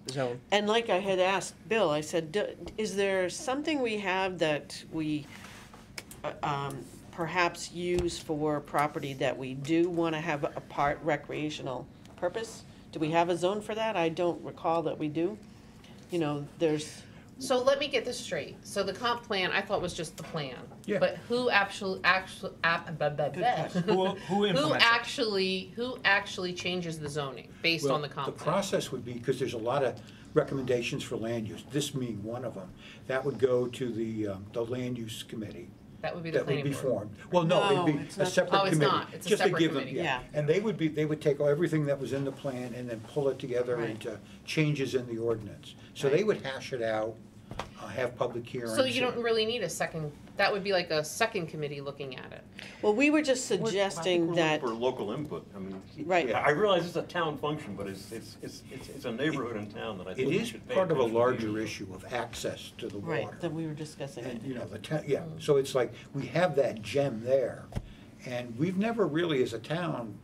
S2: Zone.
S6: and like I had asked Bill, I said, "Do- is there something we have that we uh, um, perhaps use for property that we do want to have a part recreational purpose? Do we have a zone for that? I don't recall that we do. You know, there's,
S9: So let me get this straight. So the comp plan, I thought was just the plan.
S1: Yeah.
S9: But who actually, actually, app, blah, blah, blah.
S7: Who, who
S9: Who
S7: implements it?
S9: actually, who actually changes the zoning based
S1: well,
S9: on the comp
S1: The
S9: plan?
S1: process would be, because there's a lot of recommendations for land use, this being one of them, that would go to the, um, the land use committee.
S9: That would be the
S1: That would
S9: planning
S1: be
S9: board.
S1: formed. Well, no,
S6: No,
S1: it'd
S6: it's
S1: be a
S6: not.
S1: separate
S9: Oh, it's
S1: committee.
S9: not. It's a
S1: just to
S9: separate
S1: give them-
S9: committee.
S6: Yeah.
S1: And they would be, they would take everything that was in the plan and then pull it together
S6: Right.
S1: into changes in the ordinance. So they would hash it out, uh, have public hearings.
S9: So you don't really need a second, that would be like a second committee looking at it.
S6: well, we were just
S3: I think
S6: suggesting
S3: we're
S6: that,
S3: For local input, I mean.
S6: Right.
S3: I I realize it's a town function, but it's, it's, it's, it's it's a neighborhood in town that I
S1: It
S3: think we
S1: is
S3: should pay
S1: part of a
S3: attention to.
S1: larger issue of access to the water.
S6: right, that we were discussing it.
S1: And, you know, the town, yeah, so it's like, we have that gem there, and we've never really, as a town,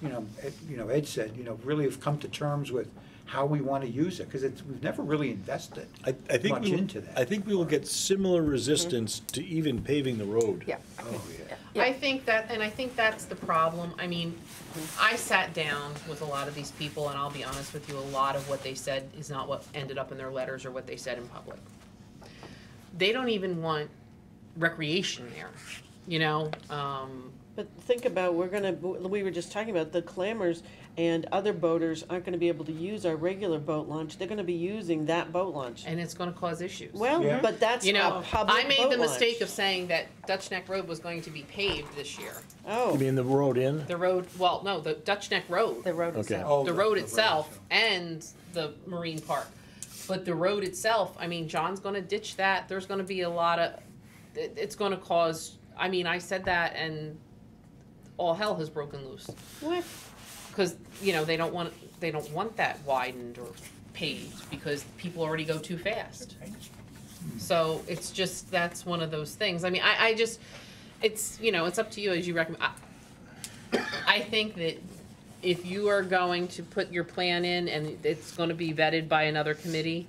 S1: you know, Ed- you know, Ed said, you know, really have come to terms with how we want to use it, because it's, we've never really invested
S8: I, I think,
S1: much
S8: we-
S1: into that.
S8: I think we will get similar resistance to even paving the road.
S4: Yeah.
S1: Oh, yeah.
S9: I think that, and I think that's the problem. I mean, I sat down with a lot of these people, and I'll be honest with you, a lot of what they said is not what ended up in their letters or what they said in public. They don't even want recreation there, you know? Um,
S6: But think about, we're gonna, we were just talking about the clammers and other boaters aren't gonna be able to use our regular boat launch. They're gonna be using that boat launch.
S9: and it's gonna cause issues.
S6: Well,
S1: Yeah.
S6: but that's
S9: You
S6: a
S9: know,
S6: public
S9: I made
S6: boat
S9: the mistake
S6: launch.
S9: of saying that Dutch Neck Road was going to be paved this year. Oh.
S8: You
S6: Oh,
S8: mean the road in?
S9: The road, well, no, the Dutch Neck Road.
S4: The road
S8: Okay.
S4: itself.
S1: Oh,
S9: the road itself and the marine park. But the road itself, I mean, John's gonna ditch that, there's gonna be a lot of, it, it's gonna cause, I mean, I said that and all hell has broken loose.
S6: what?
S9: Cause, you know, they don't want, they don't want that widened or paved because people already go too fast. So it's just, that's one of those things. I mean, I, I just, it's, you know, it's up to you as you recommend. I- I think that if you are going to put your plan in and it's gonna be vetted by another committee,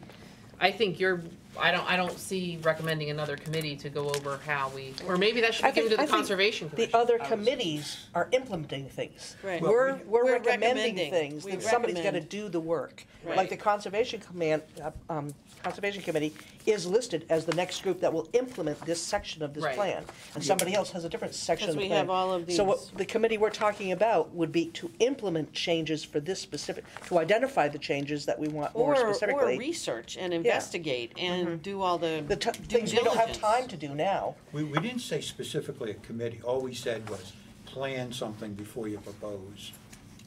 S9: I think you're, I don't, I don't see recommending another committee to go over how we, or maybe that should
S2: I
S9: be given
S2: think-
S9: to
S2: I
S9: the
S2: think
S9: conservation
S2: The other committees are implementing things.
S6: Right.
S2: We're, we're
S6: We're
S2: recommending
S6: recommending.
S2: things,
S6: We
S2: that somebody's gotta
S6: recommend.
S2: do the work. Like
S6: Right.
S2: the Conservation Command, uh, um, Conservation Committee is listed as the next group that will implement this section of this
S9: Right.
S2: plan. And somebody else has a different section of the
S6: we
S2: plan.
S6: have all of
S2: So what
S6: these.
S2: the committee we're talking about would be to implement changes for this specific, to identify the changes that we want more
S6: Or, or
S2: specifically.
S6: research and investigate and mm-hmm. do all the
S2: The t-
S6: due
S2: things we don't have
S6: diligence.
S2: time to do now.
S1: We, we didn't say specifically a committee, all we said was plan something before you propose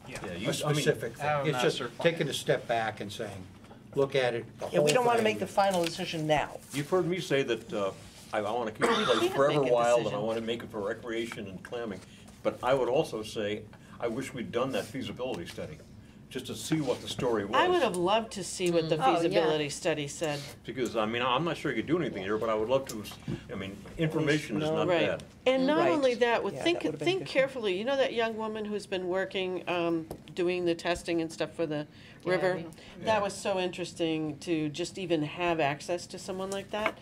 S3: Yeah,
S1: a
S3: you, I mean,
S1: specific thing. It's just taking a step back and saying, look at it, the whole
S2: Yeah, we don't wanna make the final decision now.
S3: you've heard me say that, uh, I, I wanna keep the place
S6: can't
S3: forever
S6: make a
S3: wild and I
S6: decision.
S3: wanna make it for recreation and clamming. But I would also say, I wish we'd done that feasibility study, just to see what the story was.
S6: I would have loved to see what the
S4: Oh, yeah.
S6: feasibility study said.
S3: Because, I mean, I'm not sure you could do anything here, but I would love to, I mean, information is
S2: No.
S3: not
S6: Right.
S3: bad.
S6: And not
S2: Right.
S6: only that, well,
S2: Yeah,
S6: think,
S2: that would've been
S6: think
S2: good.
S6: carefully, you know that young woman who's been working, um, doing the testing and stuff for the river?
S9: Gabby.
S6: That was so interesting to just even have access to someone like that,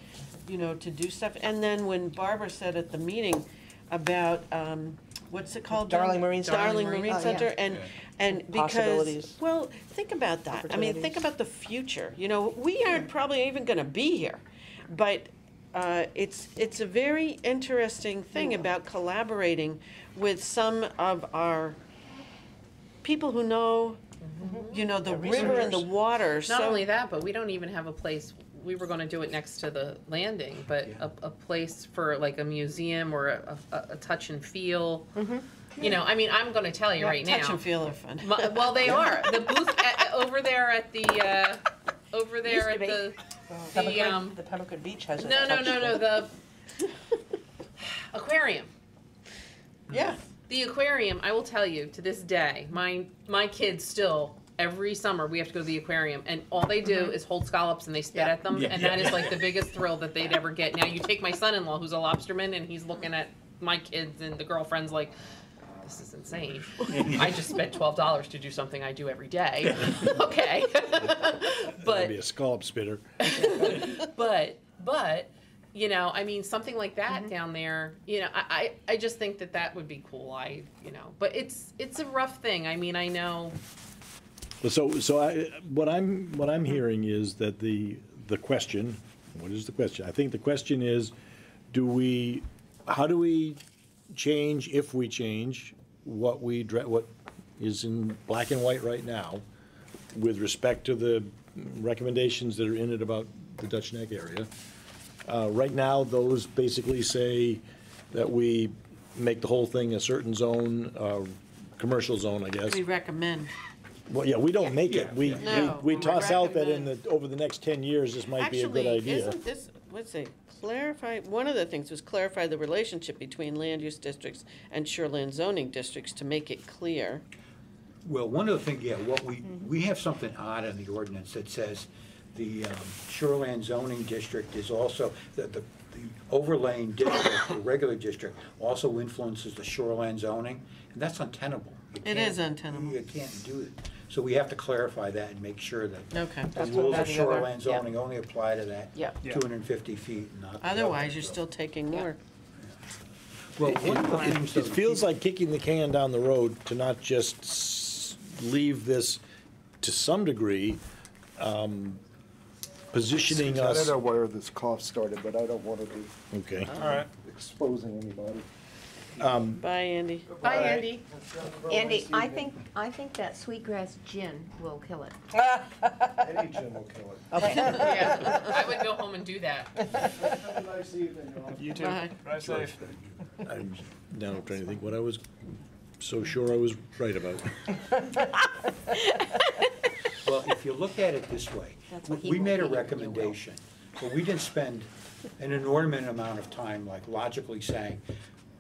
S6: you know, to do stuff. And then when Barbara said at the meeting about, um, what's it called?
S2: Darling Marine Center.
S6: Darling
S9: Darling
S6: Marine
S2: Marine-
S6: Center,
S2: oh, yeah.
S6: and, and because,
S2: Possibilities.
S6: well, think about that. I mean, think
S2: Opportunities.
S6: about the future, you know, we aren't probably even gonna be here, but uh, it's, it's a very interesting thing about collaborating with some of our people who know, you know, the river and the water, so.
S9: Not only that, but we don't even have a place, we were gonna do it next to the landing, but a, a place for like a museum or a, a, a touch and feel. You know, I mean, I'm gonna tell you right now.
S6: Touch and feel are fun.
S9: My- Well, they are. The booth at, over there at the, uh, over there at
S2: Used to
S9: the, the,
S2: Pemaquid,
S9: um,
S2: the Pemaquid Beach has a
S9: no, no,
S2: touch
S9: no, no, the aquarium.
S6: Yeah,
S9: The aquarium, I will tell you, to this day, my my kids still every summer we have to go to the aquarium and all they do mm-hmm. is hold scallops and they spit
S2: Yeah.
S9: at them
S1: Yeah,
S9: and
S1: yeah,
S9: that is
S1: yeah.
S9: like the biggest thrill that they'd ever get. Now you take my son-in-law who's a lobsterman and he's looking at my kids and the girlfriend's like this is insane. I just spent twelve dollars to do something I do every day. okay.
S8: That'd
S9: but
S8: be a scallop spitter.
S9: but but you know i mean something like that mm-hmm. down there you know I, I i just think that that would be cool i you know but it's it's a rough thing i mean i know
S8: So, so I, what I'm, what I'm hearing is that the, the question, what is the question? I think the question is, do we, how do we change, if we change, what we, what is in black and white right now with respect to the recommendations that are in it about the Dutch Neck area? Uh, right now, those basically say that we make the whole thing a certain zone, uh, commercial zone, I guess.
S6: we recommend.
S8: Well, yeah, we don't make it. We, we,
S6: No,
S8: we
S6: we
S8: toss out that in the,
S6: recommend.
S8: over the next ten years, this might be a good
S6: Actually,
S8: idea.
S6: isn't this, let's see, clarify, one of the things was clarify the relationship between land use districts and shoreland zoning districts to make it clear.
S1: Well, one of the things, yeah, what we, we have something odd in the ordinance that says the um, shoreland zoning district is also, the, the the overlaying district, the regular district, also influences the shoreland zoning, and that's untenable. You
S6: It
S1: can't-
S6: is untenable.
S1: You can't do it. So we have to clarify that and make sure that
S6: Okay.
S1: the
S2: That's what
S1: rules of
S2: that- the other-
S1: shoreland zoning only apply to that
S4: Yeah.
S7: Yeah.
S1: two hundred and fifty feet, not. the
S6: Otherwise, you're still taking more.
S1: Well, one of the things.
S8: It
S1: that
S8: feels like kicking the can down the road to not just s- leave this, to some degree, um, positioning us
S5: I
S8: us.
S5: don't know where this cough started, but I don't want to be
S8: Okay.
S7: All right.
S5: exposing anybody.
S6: Um, bye, Andy.
S9: bye andy
S4: Andy, I think, I think that sweetgrass gin will kill it.
S5: Any gin will kill it.
S2: Okay.
S9: yeah i would go home and do that
S5: Have a nice evening, y'all.
S7: You too.
S6: Bye.
S7: Drive safe.
S8: I'm now trying to think what I was so sure I was right about.
S1: Well, if you look at it this way,
S4: That's what he
S1: we
S4: will
S1: made a
S4: be, you will.
S1: recommendation, but we didn't spend an inordinate amount of time, like logically saying,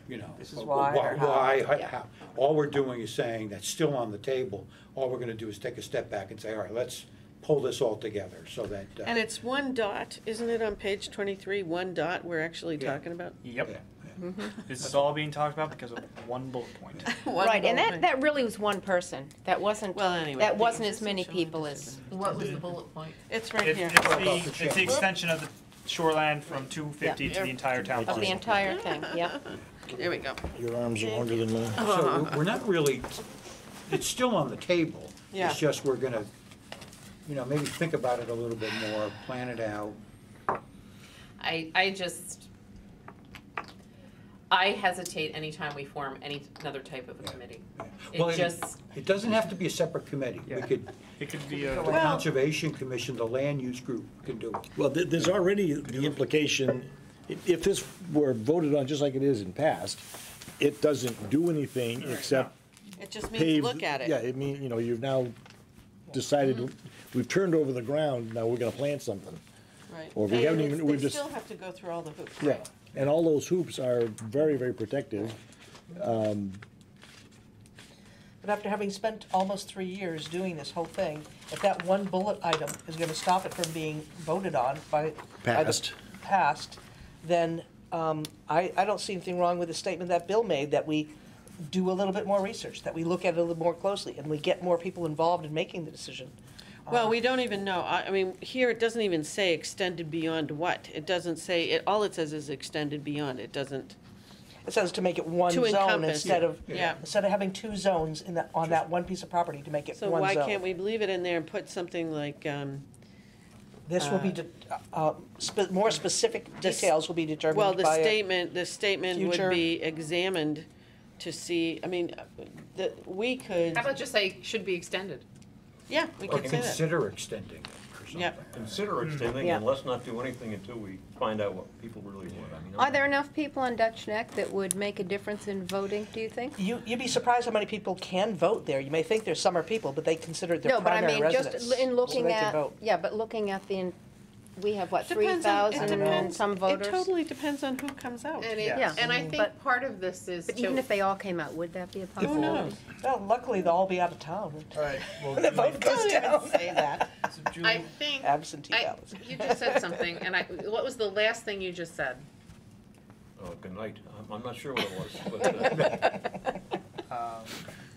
S1: you know.
S2: This is
S1: wh-
S2: why or how.
S1: Why, how-
S4: Yeah.
S1: how. All we're doing is saying that's still on the table. All we're gonna do is take a step back and say, all right, let's pull this all together so that. uh,
S6: And it's one dot, isn't it on page twenty-three, one dot we're actually
S1: Yeah.
S6: talking about?
S7: Yep.
S1: yeah,
S7: This is all being talked about because of one bullet point.
S6: One
S4: Right, and
S6: bullet
S4: that, that really was one person. That wasn't,
S6: Well, anyway,
S4: that
S6: the
S4: wasn't as many
S6: shoreline
S4: people
S6: district.
S4: as,
S9: what was the bullet point
S6: It's right
S7: It-
S6: here.
S7: It's
S1: About the
S7: the, it's the extension of the shoreland from two fifty to the entire town.
S4: of the
S7: parcel.
S4: entire thing, yep.
S6: There we go.
S8: Your arms are longer than mine.
S1: So we're- we're not really, it's still on the table.
S6: Yeah.
S1: It's just we're gonna, you know, maybe think about it a little bit more, plan it out.
S9: i i just i hesitate anytime we form any another type of a committee
S1: Well,
S9: it just
S1: It doesn't have to be a separate committee. We
S7: Yeah.
S1: could,
S7: It could be
S1: the
S7: a,
S1: Conservation Commission, the Land Use Group can do it.
S8: Well, there- there's already the implication, if, if this were voted on just like it is in past, it doesn't do anything except
S6: It just means
S8: pave.
S6: look at it.
S8: Yeah,
S6: it.
S8: it mean, you know, you've now decided, mm-hmm. we've turned over the ground, now we're gonna plant something.
S6: Right.
S8: or we
S6: And
S8: haven't
S6: it's-
S8: even- we've
S6: They
S8: just-
S6: still have to go through all the hoops.
S8: Yeah, and all those hoops are very, very protective.
S2: Um, but after having spent almost three years doing this whole thing, if that one bullet item is gonna stop it from being voted on by. by the-
S8: Passed.
S2: Passed, then, um, I, I don't see anything wrong with the statement that Bill made, that we do a little bit more research, that we look at it a little more closely, and we get more people involved in making the decision.
S6: Well, we don't even know. I, I mean, here it doesn't even say extended beyond what. It doesn't say, it, all it says is extended beyond. It doesn't,
S2: It says to make it one
S6: To
S2: zone
S6: encompass.
S2: instead of,
S6: Yeah.
S2: instead of having two zones in that, on that one piece of property, to make it
S6: so
S2: one
S6: why
S2: zone.
S6: can't we leave it in there and put something like, um,
S2: This will be, de- uh, spe- more specific details will be determined.
S6: Well,
S2: the a
S6: statement, the statement would
S2: future-
S6: be examined to see, I mean, uh, the, we could,
S9: How about just say, should be extended?
S6: yeah, we
S1: Or
S6: could say that.
S1: consider extending it or something. Hmm.
S6: Yep.
S3: Consider extending
S4: Yeah.
S3: and let's not do anything until we find out what people really want. I mean,
S4: Are there enough people on Dutch Neck that would make a difference in voting, do you think?
S2: You, you'd be surprised how many people can vote there. You may think there's summer people, but they consider it their
S4: No, but I
S2: primary
S4: mean,
S2: residence.
S4: just in
S2: so
S4: looking
S2: they can
S4: at,
S2: vote.
S4: yeah, but looking at the, we have what, three
S6: Depends on- it
S4: thousand and
S6: depends-
S4: some voters?
S6: It totally depends on who comes out.
S9: And
S7: Yeah.
S9: it, and I think
S4: But-
S9: part of this is
S4: But
S9: to.
S4: even if they all came out, would that be a
S6: Who
S4: possibility?
S6: knows?
S2: Well, luckily, they'll all be out of town.
S7: All right. Well,
S2: When the vote goes down.
S6: say that.
S7: so
S9: I
S7: Julie,
S9: think,
S2: Absentee
S9: I,
S2: ballots.
S9: you just said something, and I, what was the last thing you just said?
S3: Oh, good night. I'm, I'm not sure what it was, but, uh,
S7: um,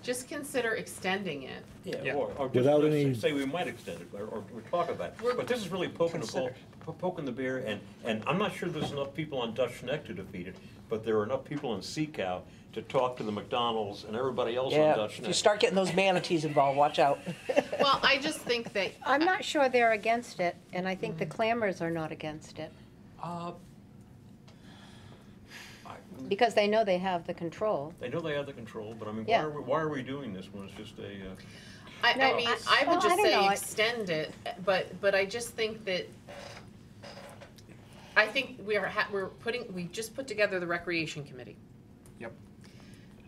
S9: Just consider extending it.
S3: yeah,
S7: Yeah.
S3: or, or just
S8: Without
S3: let's
S8: any-
S3: say we might extend it, or, or or talk about it.
S9: We're-
S3: But this is really poking the bull,
S2: Consider.
S3: po- poking the bear, and, and I'm not sure there's enough people on Dutch Neck to defeat it, but there are enough people in Seacow to talk to the McDonald's and everybody else on
S2: Yeah,
S3: Dutch
S2: if
S3: Neck.
S2: you start getting those manatees involved, watch out.
S9: Well, I just think that.
S4: I'm not sure they're against it, and I think the clammers are not against it,
S3: Uh, I-
S4: because they know they have the control.
S3: They know they have the control, but I mean, why
S4: Yeah.
S3: are, we- why are we doing this when it's just a, uh,
S9: I,
S4: No,
S9: I mean,
S4: I-
S9: I
S4: well,
S9: would
S4: I
S9: just
S4: don't know,
S9: say
S4: I-
S9: extend it, but, but I just think that. I think we are, ha- we're putting, we just put together the recreation committee.
S7: Yep.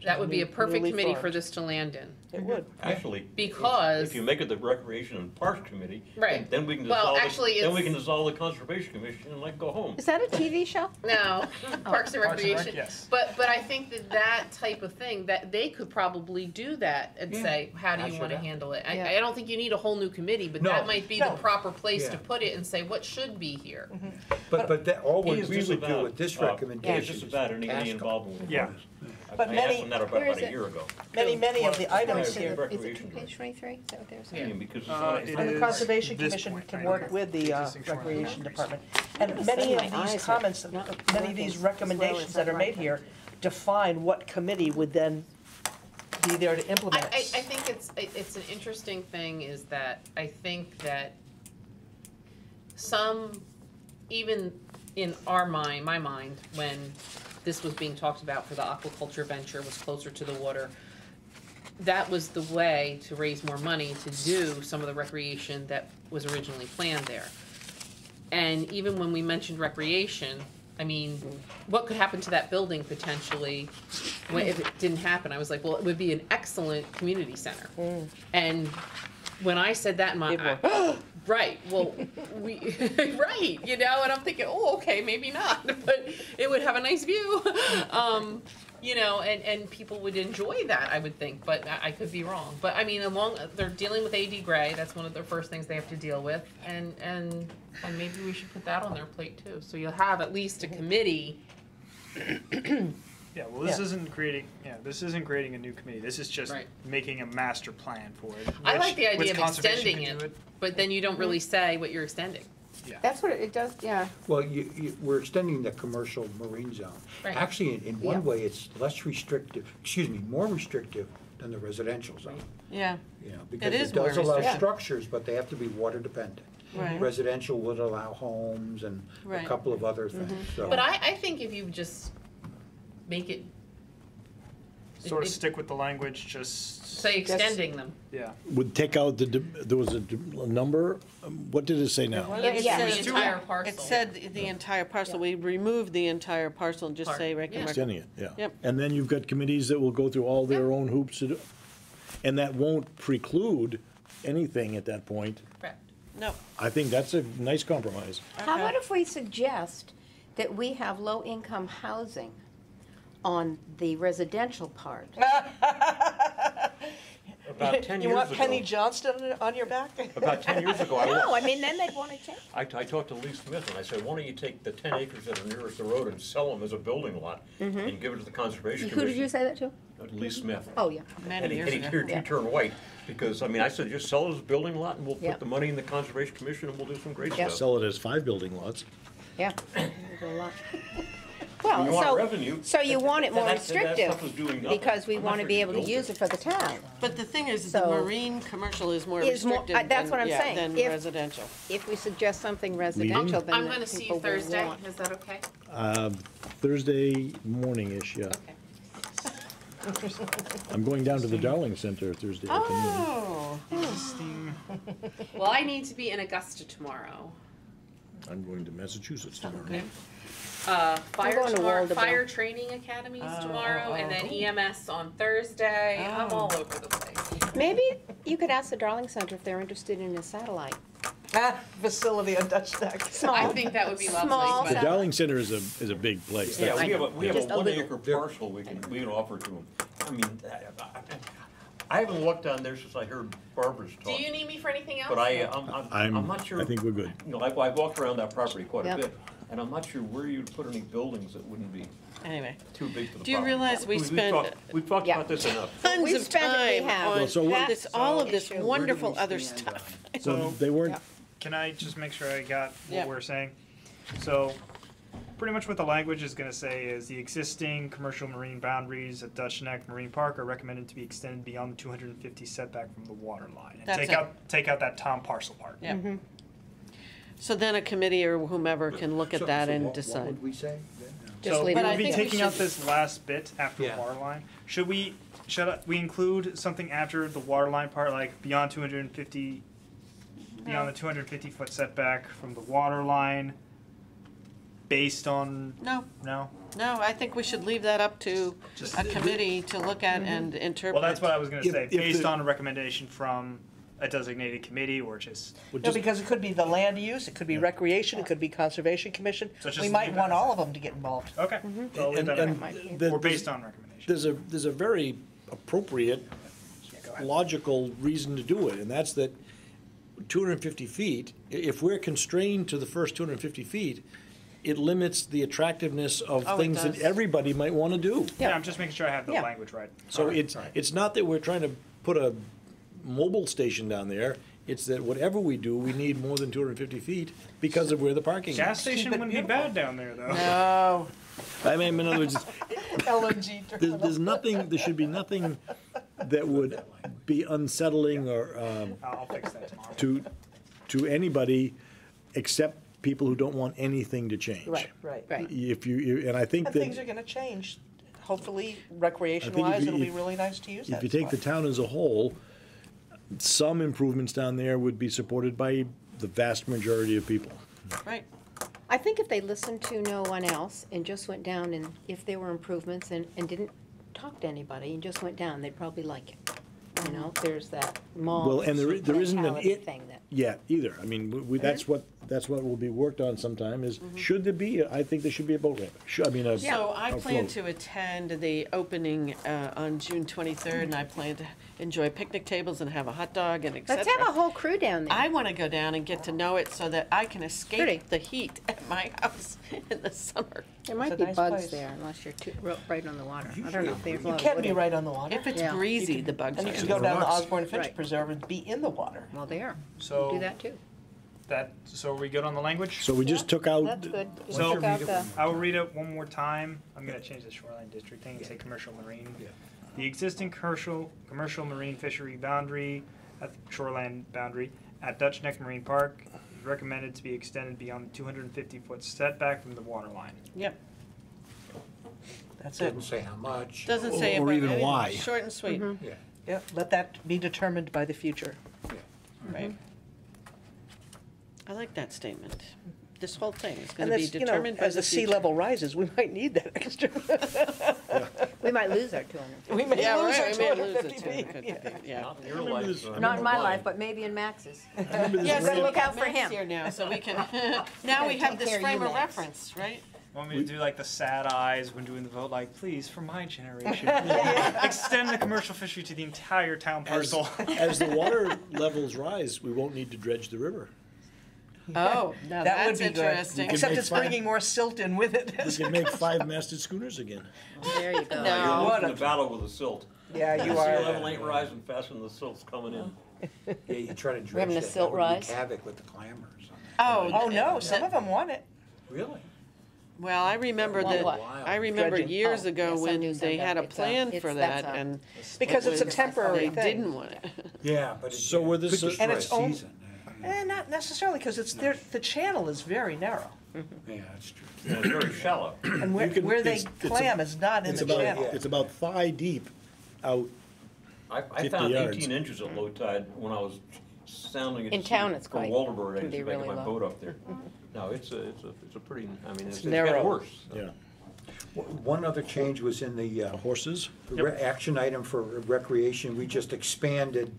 S9: That would be a perfect
S2: newly
S9: committee for
S2: formed.
S9: this to land in.
S2: It would.
S3: actually. if-
S9: Because-
S3: If you make it the Recreation and Parks Committee.
S9: Right.
S3: Then we can
S9: Well,
S3: dissolve,
S9: actually,
S3: the- then we
S9: it's-
S3: can dissolve the Conservation Commission and like go home.
S4: Is that a TV show?
S9: No, Parks and
S7: Parks and Rec,
S9: Recreation.
S7: yes.
S9: But, but I think that that type of thing, that they could probably do that and say, how do you wanna handle it?
S4: Yeah.
S9: I, I don't think you need a whole new committee, but
S1: No.
S9: that might be the
S2: No.
S9: proper place to
S1: Yeah.
S9: put it and say, what should be here?
S1: But, but that, all we
S3: He
S1: we
S3: just
S1: would do
S3: about,
S1: with this
S3: uh,
S1: recommendation
S3: It's just
S1: is
S3: about any,
S1: ask them.
S3: involvement with the
S7: Yeah.
S3: Voters. I-
S2: But
S3: I
S2: many-
S3: asked them that about,
S4: Where is
S3: about a
S4: it?
S3: year ago.
S2: Many, many of the items
S3: Right.
S2: here,
S4: Is it two page twenty-three? Is that what they were saying?
S3: mean, because it's
S7: Uh,
S3: not,
S7: it
S2: and the
S7: is
S2: Conservation
S7: this
S2: Commission
S7: point
S2: can
S7: right
S2: work
S7: here.
S2: with the uh,
S7: Existing shoreline
S2: Recreation
S7: boundaries.
S2: Department. And many of these comments, many of these
S4: working as well
S2: recommendations that are made here define what committee would then be there to
S9: I,
S2: implement
S9: I, I
S2: it.
S9: think it's, it- it's an interesting thing is that I think that some, even in our mind, my mind, when this was being talked about for the aquaculture venture was closer to the water, that was the way to raise more money to do some of the recreation that was originally planned there. And even when we mentioned recreation, I mean, what could happen to that building potentially when, if it didn't happen? I was like, well, it would be an excellent community center. Mm. And when I said that in my, I- right, well, we, right, you know, and I'm thinking, oh, okay, maybe not, but it would have a nice view. Um, you know, and, and people would enjoy that, I would think, but I, I could be wrong. But I mean, along, they're dealing with AD Gray, that's one of the first things they have to deal with, and, and, and maybe we should put that on their plate too. So you'll have at least a committee.
S7: Yeah, well, this
S2: Yeah.
S7: isn't creating, yeah, this isn't creating a new committee. This is just
S9: Right.
S7: making a master plan for it.
S9: I
S7: which-
S9: like the
S7: which
S9: idea of
S7: conservation
S9: extending
S7: can
S9: it,
S7: do
S9: but then you don't really say what you're extending.
S7: Yeah.
S4: That's what it it does, yeah.
S1: Well, you, you, we're extending the commercial marine zone.
S9: Right.
S1: Actually, in, in
S4: Yeah.
S1: one way, it's less restrictive, excuse me, more restrictive than the residential zone.
S6: Yeah,
S1: You know, because
S6: is
S1: it
S6: more
S1: does allow
S6: restrictive.
S1: structures, but they have to be water dependent.
S6: Right.
S1: Residential would allow homes and a
S6: Right.
S1: couple of other things, mm-hmm. so.
S9: But I, I think if you just make it,
S7: Sort of
S9: it-
S7: stick with the language, just,
S9: say extending them.
S7: yeah.
S8: Would take out the, dim- there was a dim- a number, Um, what did it say now?
S6: Well,
S9: The
S6: it
S4: Yeah.
S6: says-
S9: entire parcel.
S6: it said the- the entire parcel, we removed the entire parcel and just
S9: Part,
S6: say rec
S9: yeah.
S6: rec.
S8: Extending it, yeah.
S6: Yep.
S8: And then you've got committees that will go through all their own hoops to do, and that won't preclude anything at that point.
S9: Correct.
S6: No,
S8: I think that's a nice compromise.
S4: How about if we suggest that we have low-income housing on the residential part?
S3: about ten
S2: You
S3: years
S2: want Penny
S3: ago,
S2: Johnston on your back?
S3: about ten years ago, I
S4: No,
S3: was,
S4: I mean, then they'd want to change.
S3: I, I talked to Lee Smith and I said, why don't you take the ten acres that are nearest the road and sell them as a building lot and give it to the Conservation
S4: Mm-hmm. Who
S3: Commission?
S4: did you say that to?
S3: Uh, Lee Smith.
S4: Oh, yeah.
S6: many
S3: And he,
S6: years
S3: and he
S6: ago.
S3: turned, he
S4: Yeah.
S3: turned white, because, I mean, I said, just sell it as a building lot and we'll
S4: Yeah.
S3: put the money in the Conservation Commission and we'll do some great
S4: Yeah.
S3: stuff.
S8: Sell it as five building lots.
S4: Yeah. There's a lot. Well,
S3: You want
S4: so-
S3: revenue.
S4: So you want it more
S3: that- that- that
S4: restrictive,
S3: is doing nothing.
S4: because we
S3: I'm not
S4: wanna be able to use it for the town.
S6: But the thing is, the
S4: So-
S6: marine commercial is more
S4: Is more-
S6: restricted
S4: uh, that's
S6: than,
S4: what I'm
S6: yeah,
S4: saying.
S6: than
S4: If-
S6: residential.
S4: If we suggest something residential, then
S9: I'm gonna see
S4: people
S9: you
S4: will
S9: Thursday,
S4: want-
S9: is that okay?
S8: Uh, Thursday morning-ish, yeah.
S9: Okay.
S8: I'm going down to the Darling Center Thursday afternoon.
S6: Oh,
S9: Well, I need to be in Augusta tomorrow.
S8: I'm going to Massachusetts tomorrow.
S9: Okay. Uh, fire
S4: going to
S9: tomorrow,
S4: Waldoboro.
S9: fire training academies
S6: Oh,
S9: tomorrow,
S6: oh,
S9: and then
S6: oh.
S9: EMS on Thursday. I'm
S6: Oh.
S9: all over the place.
S4: Maybe you could ask the Darling Center if they're interested in a satellite.
S2: Ah, facility on Dutch Neck.
S4: Small.
S9: I think that would be lovely.
S4: Small
S8: The
S9: but-
S8: Darling Center is a, is a big place.
S3: Yeah,
S8: That's-
S3: we have a, we have a
S4: Just a
S3: one
S4: little.
S3: acre parcel we can, we can offer to them. I mean, I- I- I haven't looked on there since I heard Barbara's talk.
S9: Do
S3: talk.
S9: you need me for anything else?
S3: But I, I'm, I'm,
S8: I'm,
S3: I'm not sure.
S8: I think we're good.
S3: You know, I've, I've walked around that property quite a
S4: Yep.
S3: bit, and I'm not sure where you'd put any buildings that wouldn't be
S6: anyway,
S3: too big for the property.
S6: Do you realize we
S3: We've
S6: spent-
S3: talked- We've talked
S4: Yeah.
S3: about this enough.
S6: tons
S4: We've
S6: of
S4: spent it, we
S6: time
S4: have.
S6: on
S8: Well, so what-
S6: this, all of this.
S4: Where do
S6: wonderful other
S1: stand
S6: stuff.
S8: So they weren't,
S7: Can I just make sure I got
S6: Yeah.
S7: what we're saying? So, pretty much what the language is gonna say is the existing commercial marine boundaries at Dutch Neck Marine Park are recommended to be extended beyond the two hundred and fifty setback from the water line. And
S6: That's
S7: take
S6: it.
S7: out, take out that Tom parcel part.
S6: Yeah. Mm-hmm. So then a committee or whomever can look
S1: So-
S6: at that
S1: so
S6: and
S1: what- What
S6: decide.
S1: would we say then?
S4: Just
S7: So
S4: leave
S7: we
S6: But I
S7: would be
S6: think we
S7: taking out
S6: should-
S7: this last bit after
S1: Yeah.
S7: the water line. Should we, should I- we include something after the water line part, like beyond two hundred and fifty, beyond the two hundred and fifty foot setback from the water line? Based on,
S6: No,
S7: no?
S6: no, I think we should leave that up to
S7: Just-
S6: a committee to look at mm-hmm. and interpret.
S7: Well, that's what I was gonna
S8: If-
S7: say,
S8: if
S7: based
S8: the-
S7: on a recommendation from a designated committee or just,
S8: well,
S2: No, because it could be the land use, it could be recreation, it could be conservation commission.
S7: So just
S2: We might
S7: leave it
S2: want
S7: as-
S2: all of them to get involved.
S7: okay. Mm-hmm. so I'll
S8: and,
S7: that
S8: and
S7: in.
S8: the-
S7: Or based on recommendation.
S8: there's a, there's a very appropriate,
S7: Yeah, go ahead.
S8: logical reason to do it, and that's that two hundred and fifty feet, i- if we're constrained to the first two hundred and fifty feet, it limits the attractiveness of
S6: Oh, it
S8: things that
S6: does.
S8: everybody might wanna do.
S7: Yeah, I'm just making sure I have the
S4: Yeah.
S7: language right.
S8: So
S7: Alright,
S8: it's,
S7: alright.
S8: it's not that we're trying to put a mobile station down there, it's that whatever we do, we need more than two hundred and fifty feet because of where the parking
S7: Gas
S8: is.
S7: station wouldn't be bad down there, though.
S2: No,
S8: I mean, in other words,
S2: LNG
S8: there's,
S2: terminal.
S8: there's nothing, there should be nothing that would be unsettling or, um,
S7: I'll I'll fix that tomorrow.
S8: to, to anybody except people who don't want anything to change.
S2: Right, right.
S4: Right.
S8: If you, you- and I think
S2: And things are gonna change. Hopefully, recreation-wise,
S8: you-
S2: it'll be
S8: if-
S2: really nice to use that
S8: if you take the
S2: spot.
S8: town as a whole, some improvements down there would be supported by the vast majority of people.
S6: Right,
S4: I think if they listened to no one else and just went down and if there were improvements and, and didn't talk to anybody and just went down, they'd probably like it. You know, there's that mall
S8: Well, and there, there isn't an
S4: mentality
S8: it
S4: thing that.
S8: yet either. I mean, we- we, that's what, that's what will be worked on sometime is, should there be, I think there should be a boat ramp. Should, I mean, a.
S6: so I
S8: a
S6: plan
S8: float.
S6: to attend the opening, uh, on June twenty-third, and I plan to enjoy picnic tables and have a hot dog and et
S4: Let's have a whole crew down there.
S6: I wanna go down and get to know it so that I can
S4: Pretty.
S6: escape the heat at my house in the summer.
S4: There might be
S2: nice
S4: bugs
S2: place.
S4: there unless you're too, right on the water. I don't know if there's a
S2: You can't be right on the water.
S6: If it's
S4: Yeah.
S6: breezy, the bugs
S2: And you can go down to Osborne Finch
S4: Right.
S2: Preserve and be in the water.
S4: Well, there.
S7: So
S4: Do that too.
S7: that, so are we good on the language?
S8: So we just took out.
S4: That's good. Just
S7: So-
S4: took out the,
S7: I will read it one more time. I'm gonna change the shoreline district thing and say commercial marine.
S1: Yeah.
S7: The existing commercial, commercial marine fishery boundary at the shoreline boundary at Dutch Neck Marine Park is recommended to be extended beyond the two hundred and fifty foot setback from the water line.
S6: Yep,
S2: That's it.
S1: Doesn't say how much.
S6: doesn't say
S8: Or
S6: about
S8: even
S6: anything.
S8: why.
S6: Short and sweet,
S4: Mm-hmm.
S1: Yeah,
S2: Yep, let that be determined by the future. Yeah.
S6: right. I like that statement. This whole thing is
S2: And
S6: gonna be
S2: that's, you know,
S6: determined by
S2: as
S6: the
S2: the sea
S6: future.
S2: level rises, we might need that extra.
S4: we might lose our two hundred.
S2: We may
S6: Yeah,
S2: lose our
S6: right,
S2: two
S6: we may lose it
S2: fifty
S6: too,
S2: feet.
S6: could
S2: Yeah.
S6: yeah.
S3: Not in your life.
S4: Not in my
S3: mine.
S4: life, but maybe in Max's.
S8: Remember this
S4: Yeah, so look out for
S6: Matt's
S4: him.
S6: here now, so we can, now we
S4: Take
S6: have this
S4: care of you,
S6: frame of
S4: Max.
S6: reference, right?
S7: Want me to do like the sad eyes when doing the vote, like, please, for my generation, extend the commercial fishery to the entire town
S8: As,
S7: parcel.
S8: as the water levels rise, we won't need to dredge the river.
S6: Oh, now
S2: That would be
S6: interesting.
S8: could
S2: Except it's
S8: fine-
S2: bringing more silt in with it.
S8: We can make five-masted schooners again.
S4: There you go.
S6: No.
S3: You're
S2: What a-
S3: the battle with the silt.
S2: Yeah,
S3: The
S2: you
S3: sea
S2: are.
S3: level ain't rising fast and the silt's coming in.
S1: yeah, you try to dredge We're
S4: having a
S1: that,
S4: silt
S1: that would wreak
S4: rise?
S1: havoc with the clammers.
S6: Oh,
S2: Oh, no, some of them want it.
S1: Really?
S6: Well, I remember
S4: Well,
S6: that,
S4: what?
S6: I remember
S2: Dredging.
S6: years
S4: Oh,
S6: ago
S4: yes,
S6: when they had a
S4: It's a-
S6: plan for that
S4: a-
S6: and.
S2: Because it's a
S6: it was-
S2: temporary
S6: They
S2: thing.
S6: didn't want it.
S1: Yeah, but it.
S8: So were
S1: it
S8: this a-
S2: And
S1: a
S2: it's own-
S1: season.
S2: Eh, not necessarily, because it's, there, the channel is very narrow.
S1: Yeah, that's true.
S3: And it's very shallow.
S2: And where,
S8: You can-
S2: where they
S8: it's- it's a-
S2: clam is not in
S8: It's
S2: the
S8: about,
S2: channel.
S8: it's about thigh deep out,
S3: I, I
S8: 50
S3: found
S8: yards.
S3: eighteen inches at low tide when I was sounding it
S4: In
S3: sea
S4: town, it's
S3: from
S4: quite-
S3: Waldoboro, I
S4: can
S3: used
S4: be
S3: to
S4: really
S3: my
S4: low.
S3: boat up there. No, it's a, it's a, it's a pretty, I mean, it's, it's
S2: narrow.
S3: gotten worse. so.
S8: yeah,
S1: W- One other change was in the, uh,
S8: horses.
S1: the re- action item for recreation, we just expanded,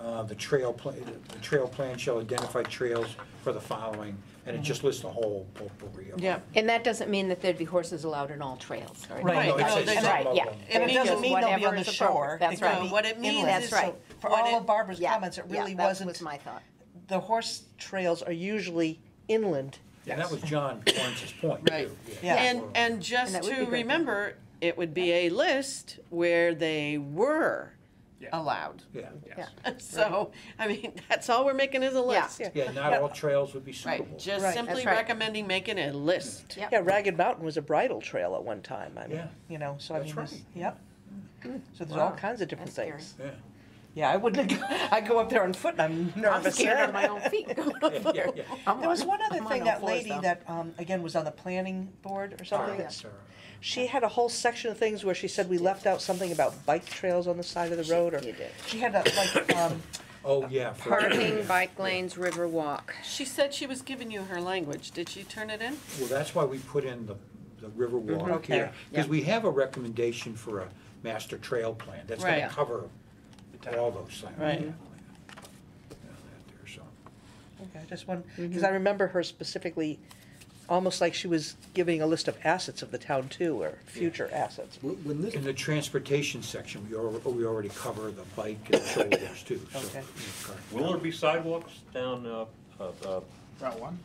S1: uh, the trail pla- the trail plan shall identify trails for the following, and it just lists a whole potpourri of them.
S6: Yeah.
S4: And that doesn't mean that there'd be horses allowed in all trails, right?
S2: Right.
S1: No, it says
S6: they
S1: some
S6: don't.
S1: of
S4: Right, yeah.
S1: them.
S2: And it doesn't mean they'll be
S4: whatever
S2: on the
S4: is appropriate.
S2: shore.
S4: That's
S2: could
S4: right.
S2: be
S6: What it means
S2: inland.
S4: That's
S6: is,
S4: right.
S6: so
S2: For
S6: what
S2: all
S6: it-
S2: of Barbara's
S4: Yeah,
S2: comments, it
S4: yeah,
S2: really
S4: that
S2: wasn't,
S4: was my thought.
S2: the horse trails are usually inland.
S1: And that was John Lawrence's point, too.
S6: Right.
S2: Yeah.
S6: And, and
S4: And
S6: just
S4: that would be
S6: to
S4: great.
S6: remember, it would be a list where they were
S7: Yeah.
S6: allowed.
S1: Yeah,
S4: Yeah.
S6: So, I mean, that's all we're making is a
S4: Yeah.
S6: list.
S1: yeah, not all trails would be suitable.
S6: Right, just
S2: Right.
S6: simply
S4: That's right.
S6: recommending making a list.
S4: Yep.
S2: Yeah, Ragged Mountain was a bridle trail at one time, I mean,
S1: Yeah.
S2: you know, so I
S1: That's
S2: mean, there's-
S1: right.
S2: yep. Mm. So there's all
S1: Wow.
S2: kinds of different
S4: That's
S2: things.
S1: Yeah.
S2: Yeah, I wouldn't, I go up there on foot and I'm
S4: I'm
S2: nervous.
S4: scared of my own feet.
S1: Yeah, yeah, yeah.
S2: There was one other
S4: I'm on
S2: thing,
S4: all
S2: that
S4: fours,
S2: lady
S4: though.
S2: that, um, again, was on the planning board or something,
S1: All right,
S2: that's-
S1: Sarah.
S2: she had a whole section of things where she said we left out something about bike trails on the side of the road, or,
S4: You did.
S2: she had a, like, um,
S1: Oh, yeah. for-
S4: Parking, bike lanes, river walk.
S6: She said she was giving you her language. Did she turn it in?
S1: Well, that's why we put in the, the river walk
S2: Okay.
S1: here. Because
S4: Yeah.
S1: we have a recommendation for a master trail plan that's gonna
S6: Right.
S1: cover all those things.
S6: Right.
S1: Yeah, there, so.
S2: okay, just one, because I remember her specifically, almost like she was giving a list of assets of the town too, or future assets.
S8: When when this,
S1: In the transportation section, we al- we already cover the bike and shoulders too, so.
S2: Okay.
S3: Will there be sidewalks down, uh, uh, uh,
S7: Route one?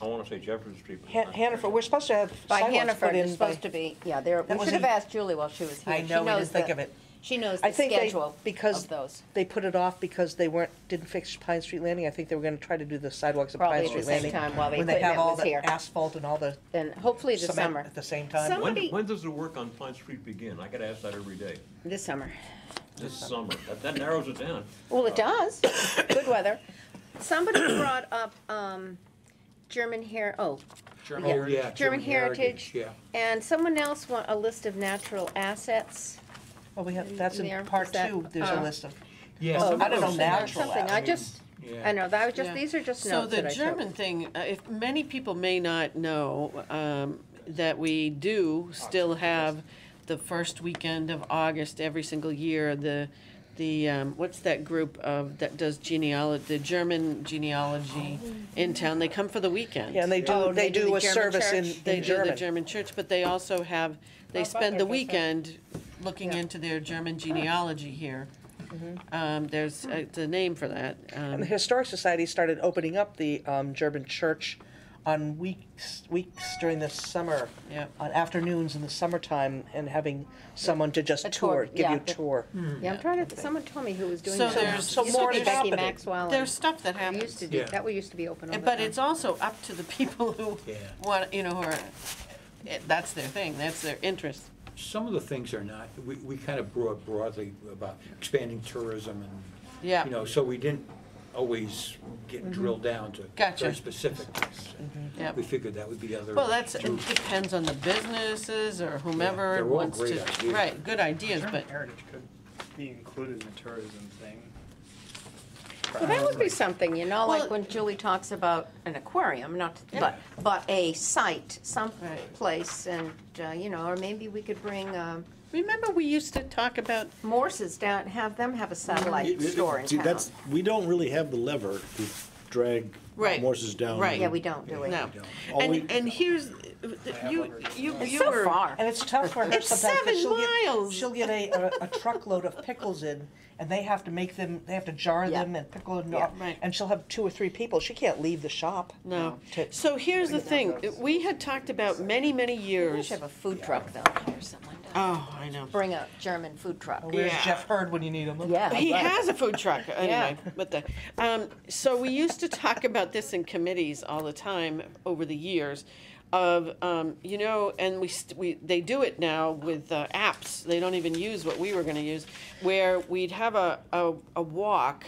S3: I wanna say Jefferson Street? but
S2: Han-
S3: not-
S2: Hannaford, we're supposed to have
S4: By
S2: sidewalks
S4: Hannaford,
S2: put
S4: it's
S2: in by.
S4: supposed to be, yeah, there,
S2: That
S4: we
S2: was
S4: should have asked Julie while she was here.
S2: I
S4: She
S2: know, we
S4: knows
S2: didn't think
S4: the-
S2: of it.
S4: She knows
S2: I
S4: the
S2: think they,
S4: schedule
S2: because
S4: of those.
S2: they put it off because they weren't, didn't fix Pine Street Landing, I think they were gonna try to do the sidewalks at
S4: Probably
S2: Pine
S4: at the
S2: Street
S4: same
S2: Landing.
S4: time while the
S2: When they have
S4: equipment
S2: all
S4: was
S2: the
S4: here.
S2: asphalt and all the
S4: And hopefully this
S2: cement
S4: summer,
S2: at the same time.
S4: Some-
S3: When,
S4: Somebody-
S3: when does the work on Pine Street begin? I get asked that every day.
S4: this summer.
S3: This summer. That, that narrows it down.
S4: Well, it does, good weather. Somebody brought up, um, German hair, oh,
S1: Oh, yeah.
S4: German heritage.
S1: Yeah.
S4: and someone else want a list of natural assets.
S2: Well, we have, that's
S4: There,
S2: in part
S4: that-
S2: two, there's a
S4: uh,
S2: list of,
S1: Yeah.
S4: Oh,
S2: I don't know
S1: those
S2: natural
S4: Something, I just, I know, that was just,
S6: Yeah.
S4: these are just
S6: So
S4: notes
S6: the
S4: that I took.
S6: German thing, uh, if many people may not know, um, that we do still have the first weekend of August every single year, the, the, um, what's that group of, that does genealogy, the German genealogy in town, they come for the weekend.
S2: yeah, and they
S4: Oh,
S2: do, they
S4: they do
S2: do
S4: the
S2: a
S4: German
S2: service in,
S4: church?
S6: They do the
S2: German.
S6: German church, but they also have, they spend the weekend looking into their German genealogy here. Um, there's, uh, it's a name for that.
S2: And
S6: Um,
S2: the Historic Society started opening up the, um, German church on weeks, weeks during the summer.
S6: Yeah.
S2: On afternoons in the summertime and having someone to just
S4: A tour,
S2: tour, give
S4: yeah,
S2: you a tour.
S4: Yeah, I'm trying to, someone told me who was doing
S6: So
S4: that.
S6: there's-
S2: so
S4: Used to
S2: more
S4: be
S2: is
S4: Becky
S2: happening.
S4: Maxwell. and-
S6: There's stuff that
S4: We
S6: happens.
S4: used to do,
S1: Yeah.
S4: that we used to be open all the
S6: But
S4: time.
S6: it's also up to the people who
S1: Yeah.
S6: want, you know, who are, it- that's their thing, that's their interest.
S1: Some of the things are not, we, we kind of brought broadly about expanding tourism and,
S6: Yeah.
S1: you know, so we didn't always get mm-hmm. drilled down to
S6: Gotcha.
S1: very specific things. Mm-hmm.
S6: Yep.
S1: We figured that would be other.
S6: Well, that's, it
S1: groups.
S6: depends on the businesses or whomever
S1: they're all
S6: wants
S1: great
S6: to,
S1: ideas.
S6: right, good ideas,
S7: German
S6: but,
S7: heritage could be included in the tourism thing.
S4: Well, that would be something, you know,
S6: Well-
S4: like when Julie talks about an aquarium, not, but, but a site, some
S6: Right.
S4: place, and, uh, you know, or maybe we could bring, um,
S6: remember we used to talk about,
S4: Morse's down, have them have a satellite store in
S8: See,
S4: town.
S8: that's, we don't really have the lever to drag
S6: Right.
S8: Morse's down.
S6: Right.
S4: Yeah, we don't, do we?
S6: no.
S8: All we-
S6: And, and here's, you, you,
S4: It's
S6: you
S4: so
S6: were.
S4: far.
S2: And it's tough for her
S6: It's
S2: sometimes, 'cause
S6: seven
S2: she'll get,
S6: miles.
S2: she'll get a, a, a truckload of pickles in, and they have to make them, they have to jar
S4: Yeah.
S2: them and pickle them,
S4: Yeah.
S6: Right.
S2: and she'll have two or three people, she can't leave the shop.
S6: No.
S2: To-
S6: So here's the thing, we had talked about many, many
S4: We
S6: years.
S4: should have a food truck though, or someone to
S6: Oh, I know.
S4: bring a German food truck.
S2: Where's
S6: Yeah.
S2: Jeff Hurd when you need him?
S4: Yeah.
S6: He
S4: right.
S6: has a food truck, anyway, but the, um, so we used to talk about this in committees all the time over the years. of, um, you know, and we, st- we, they do it now with uh, apps. They don't even use what we were gonna use, where we'd have a, a, a walk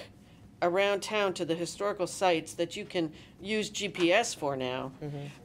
S6: around town to the historical sites that you can use GPS for now.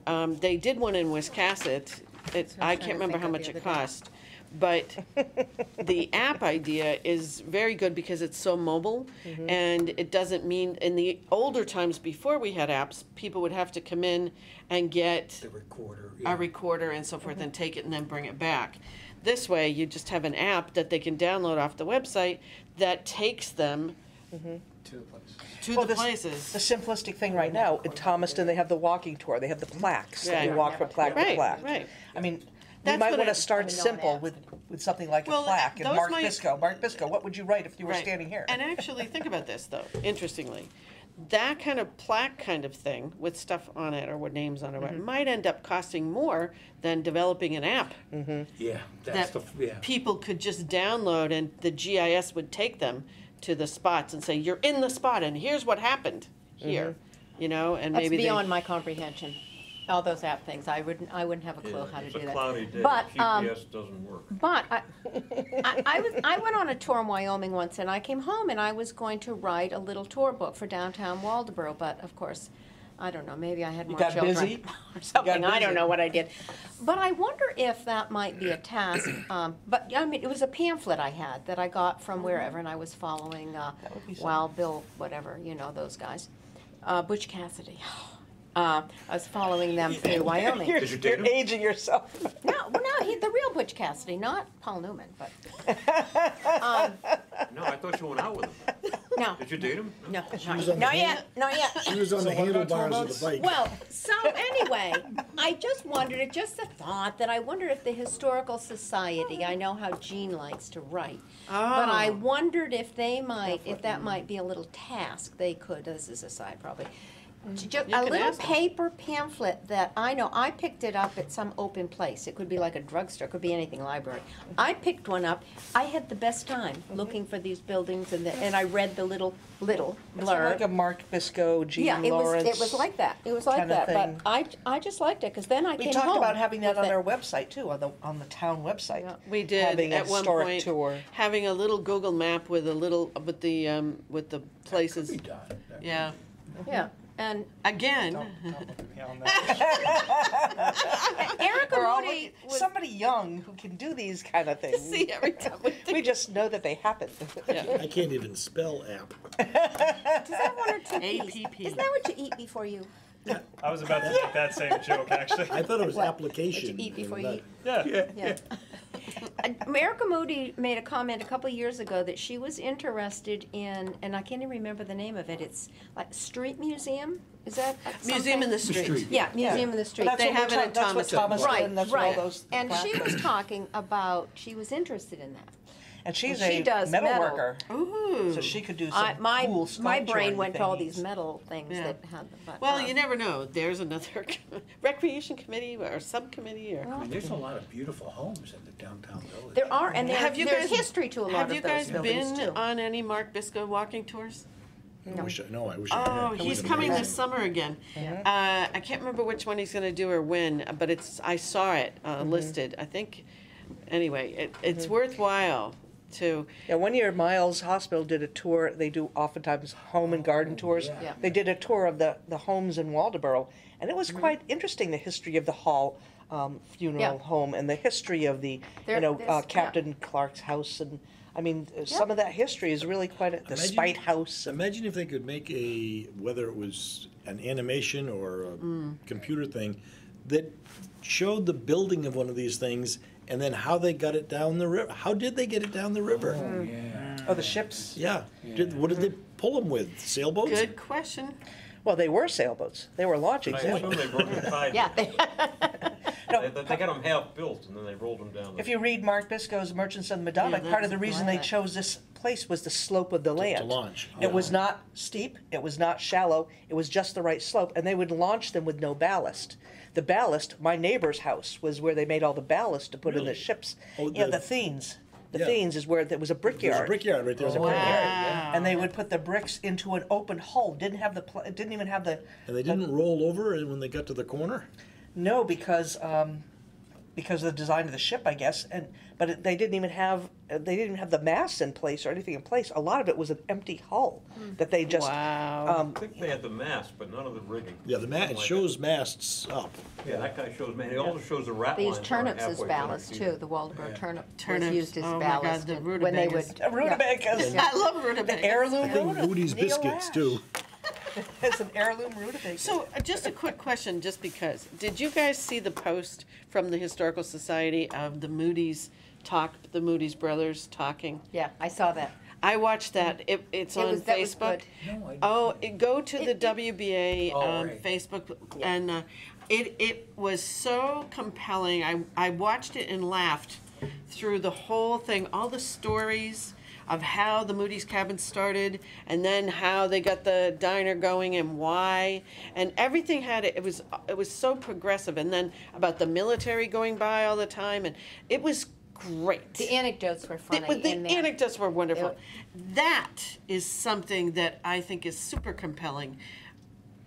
S6: Um, they did one in Wiscasset. It,
S4: I'm
S6: I
S4: trying
S6: can't remember how much it
S4: other day.
S6: cost. But the app idea is very good because it's so mobile mm-hmm. and it doesn't mean, in the older times before we had apps, people would have to come in and get
S1: The recorder. yeah.
S6: a recorder and so forth mm-hmm. and take it and then bring it back. This way, you just have an app that they can download off the website that takes them mm-hmm.
S7: To the place.
S6: to
S2: Well,
S6: the
S2: this-
S6: places.
S2: The simplistic thing right now, in Thomaston, they have the walking tour, they have the plaques, that you walk from plaque to
S6: Right,
S2: plaque.
S6: right.
S2: I mean, we
S6: That's
S2: might
S6: what
S2: wanna
S6: I-
S2: start
S4: I mean, no
S2: simple with, with something like a
S6: Well,
S2: plaque, and
S6: those
S2: Mark
S6: might-
S2: Bisco, Mark Bisco, what would you write if you were
S6: Right.
S2: standing here?
S6: And actually, think about this though, interestingly. That kind of plaque kind of thing with stuff on it or with names on it
S2: Mm-hmm.
S6: might end up costing more than developing an app
S1: Yeah, that's
S6: that
S1: the, yeah.
S6: people could just download and the GIS would take them to the spots and say, you're in the spot and here's what happened here.
S2: Mm-hmm.
S6: You know, and
S4: That's
S6: maybe they.
S4: beyond my comprehension, all those app things, I wouldn't, I wouldn't have a clue
S3: Yeah,
S4: how to
S3: It's
S4: do
S3: a
S4: that.
S3: cloudy day,
S4: But, um,
S3: GPS doesn't work.
S4: But I, I, I was, I went on a tour in Wyoming once and I came home and I was going to write a little tour book for downtown Waldoboro, but of course, I don't know, maybe I had
S2: You
S4: more
S2: got
S4: children.
S2: busy?
S4: Or something, I
S2: busy.
S4: don't know what I did. But I wonder if that might be a task, um, but, I mean, it was a pamphlet I had that I got from wherever and I was following, uh,
S2: That would be something.
S4: Wild Bill, whatever, you know, those guys. Uh, Butch Cassidy. Uh, I was following them through Wyoming.
S2: You're,
S3: Did you date
S2: you're
S3: him?
S2: aging yourself.
S4: No, well, no, he, the real Butch Cassidy, not Paul Newman, but, um,
S3: No, I thought you went out with him.
S4: no,
S3: Did you date him?
S4: no,
S8: was
S4: not,
S8: on the
S4: not
S8: hand-
S4: yet, not yet.
S8: She was on the handlebars of the bike.
S4: Well, so anyway, I just wondered, it just a thought that I wonder if the Historical Society, I know how Jean likes to write, but I
S6: Oh.
S4: wondered if they might, if that might be a little task they could, this is a side probably. Mm-hmm. to ju-
S6: You
S4: a
S6: can
S4: little
S6: ask them.
S4: paper pamphlet that I know, I picked it up at some open place, it could be like a drugstore, it could be anything, library. Mm-hmm. I picked one up, I had the best time mm-hmm. looking for these buildings and the, and I read the little, little
S2: It's like a
S4: blurb.
S2: Mark Bisco, Gene
S4: Yeah, it was,
S2: Lawrence.
S4: it was like that, it was like
S2: kinda
S4: that, but
S2: thing.
S4: I, I just liked it, cause then I
S2: We
S4: came
S2: talked about having that
S4: with
S2: on
S4: it.
S2: our website too, on the, on the town website.
S4: Yeah.
S6: We did
S2: Having a
S6: at one
S2: historic
S6: point,
S2: tour.
S6: having a little Google map with a little, with the, um, with the places.
S1: Be done. That-
S6: Yeah,
S4: Yeah, and
S6: again,
S7: Yeah, on that.
S4: Erica Moody
S2: somebody young who can do these kind of things.
S6: see every time we
S2: We just know that they happen.
S6: Yeah.
S8: I can't even spell app.
S4: does that one or two
S6: APP.
S4: Isn't that what you eat before you,
S7: I was about to make that same joke, actually.
S8: I thought it was
S4: What?
S8: application.
S4: what you eat before you eat?
S7: Yeah.
S4: Yeah. Uh, Erica Moody made a comment a couple of years ago that she was interested in, and I can't even remember the name of it, it's like Street Museum, is that
S6: Museum in the street.
S1: street.
S4: Yeah, Museum in the Street.
S2: That's
S6: They
S2: what we're
S6: have it
S2: ta-
S6: in
S2: That's what
S6: Thomaston.
S2: Thomaston,
S4: Right,
S2: that's what all
S4: right.
S2: those.
S4: And she was talking about, she was interested in that.
S2: And she's
S4: she
S2: a
S4: does
S2: metal
S4: metal.
S2: worker,
S6: Ooh.
S2: so she could do some
S4: I,
S2: some
S4: my,
S2: cool
S4: my brain
S2: sculpturing
S4: went to all
S2: thingies.
S4: these metal things
S6: Yeah.
S4: that had, the
S6: button.
S4: Well,
S6: you never know. There's another recreation committee or subcommittee or.
S1: I mean, there's a lot of beautiful homes in the downtown village.
S4: There are, and there,
S6: Have you
S4: there's
S6: guys-
S4: history to a lot
S6: Have
S4: of
S6: you
S4: those
S6: guys
S4: buildings
S6: been
S4: too.
S6: on any Mark Bisco walking tours?
S8: I wish, I- no, I wish I had.
S6: Oh,
S8: It
S6: he's
S8: was
S6: coming this
S8: amazing.
S6: summer again. Uh, I can't remember which one he's gonna do or when, but it's, I saw it, uh, listed, I think, anyway, it, it's worthwhile to,
S2: Yeah, one year Miles Hospital did a tour, they do oftentimes home and garden tours.
S1: yeah.
S4: Yeah.
S2: They did a tour of the, the homes in Waldoboro, and it was
S4: Mm-hmm.
S2: quite interesting, the history of the Hall um, funeral
S4: Yeah.
S2: home and the history of the, you know,
S4: there's-
S2: uh,
S4: yeah.
S2: Captain Clark's house and, I mean, uh, some of that history is really quite, a- the
S8: Imagine-
S2: Spite House.
S8: Imagine if they could make a, whether it was an animation or a
S6: Mm.
S8: computer thing, that showed the building of one of these things and then how they got it down the river. How did they get it down the river?
S1: Oh, mm. yeah.
S2: Oh, the ships?
S8: Yeah. Did, what did they pull them with? Sailboats?
S6: good question.
S2: Well, they were sailboats, they were launchings.
S3: I assume they broke the tide.
S4: Yeah, they-
S2: No,
S3: They, they got them half built and then they rolled them down. the-
S2: If you read Mark Bisco's Merchants of the Madonna,
S6: Yeah,
S2: part of the reason they chose this place was the slope of the land.
S8: To launch,
S2: It was not steep, it was not shallow, it was just the right slope, and they would launch them with no ballast. The ballast, my neighbor's house was where they made all the ballast to put in the ships.
S8: Oh,
S2: Yeah,
S8: the-
S2: the Thames. The
S8: Yeah.
S2: Thames is where there was a brickyard.
S8: There's a brickyard right there.
S2: There was a brickyard,
S6: Wow.
S2: and they would put the bricks into an open hull. Didn't have the. Pl- didn't even have the.
S8: And they didn't roll over when they got to the corner?
S2: No, because, um, because of the design of the ship, I guess, and, but it- they didn't even have, uh, they didn't have the masts in place or anything in place. A lot of it was an empty hull that they just,
S6: Wow.
S2: um,
S3: I think they had the mast, but none of the rigging.
S8: Yeah, the ma, it
S3: Like-
S8: shows masts up.
S3: Yeah, that guy shows, man, he also shows the rat
S4: They
S3: lines.
S4: used
S3: are
S4: turnips as
S3: halfway
S4: ballast
S3: connected.
S4: too, the Waldoboro turnip was
S6: Turnips.
S4: used as
S6: Oh my God,
S4: ballast.
S6: the
S4: and when they would.
S6: rutabagas.
S2: rutabagas.
S6: I love
S2: An
S6: rutabagas.
S2: heirloom
S8: I think
S2: rutabaga.
S8: Moody's
S2: Neil
S8: biscuits
S2: Ash.
S8: too.
S2: It's an heirloom rutabaga.
S6: So, uh, just a quick question, just because, did you guys see the post from the Historical Society of the Moody's talk, the Moody's brothers talking?
S4: Yeah, I saw that.
S6: I watched that, it, it's
S4: It
S6: on
S4: was- that was
S6: Facebook.
S4: good.
S1: No, I didn't.
S6: Oh, it- go to the
S4: It- it-
S6: WBA,
S1: Oh,
S6: um,
S1: right.
S6: Facebook, and, uh, it, it was so compelling, I, I watched it and laughed through the whole thing, all the stories of how the Moody's cabin started, and then how they got the diner going and why, and everything had it, it was, it was so progressive, and then about the military going by all the time, and it was great.
S4: The anecdotes were funny
S6: was- the anecdotes were wonderful. That is something that I think is super compelling.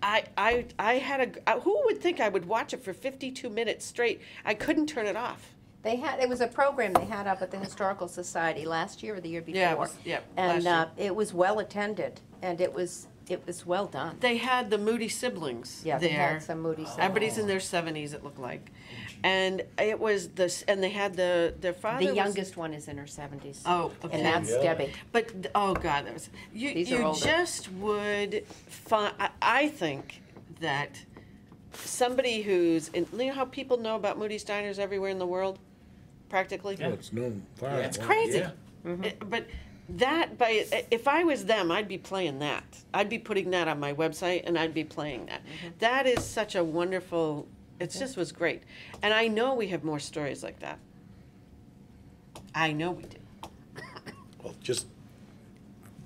S6: I, I, I had a, uh, who would think I would watch it for 52 minutes straight? I couldn't turn it off.
S4: They had, it was a program they had up at the Historical Society last year or the year before.
S6: Yeah, it was- yeah,
S4: And, uh, it was well attended and it was, it was well done.
S6: They had the Moody siblings
S4: Yeah, they
S6: there.
S4: had some Moody siblings.
S6: Everybody's in their 70s, it looked like. And it was this, and they had the, their father
S4: The
S6: was-
S4: youngest one is in her seventies.
S6: Oh, okay.
S4: And that's
S1: Yeah.
S4: Debbie.
S6: But oh god, that was you.
S4: These are
S6: you
S4: older.
S6: just would find. I, I think that somebody who's in, you know how people know about Moody's diners everywhere in the world, practically.
S8: Well, it's known far. and
S6: It's crazy.
S1: Yeah.
S6: It- but that by eh, if I was them, I'd be playing that. I'd be putting that on my website, and I'd be playing that. Mm-hmm. That is such a wonderful. It just was great, and I know we have more stories like that. I know we do.
S8: Well, just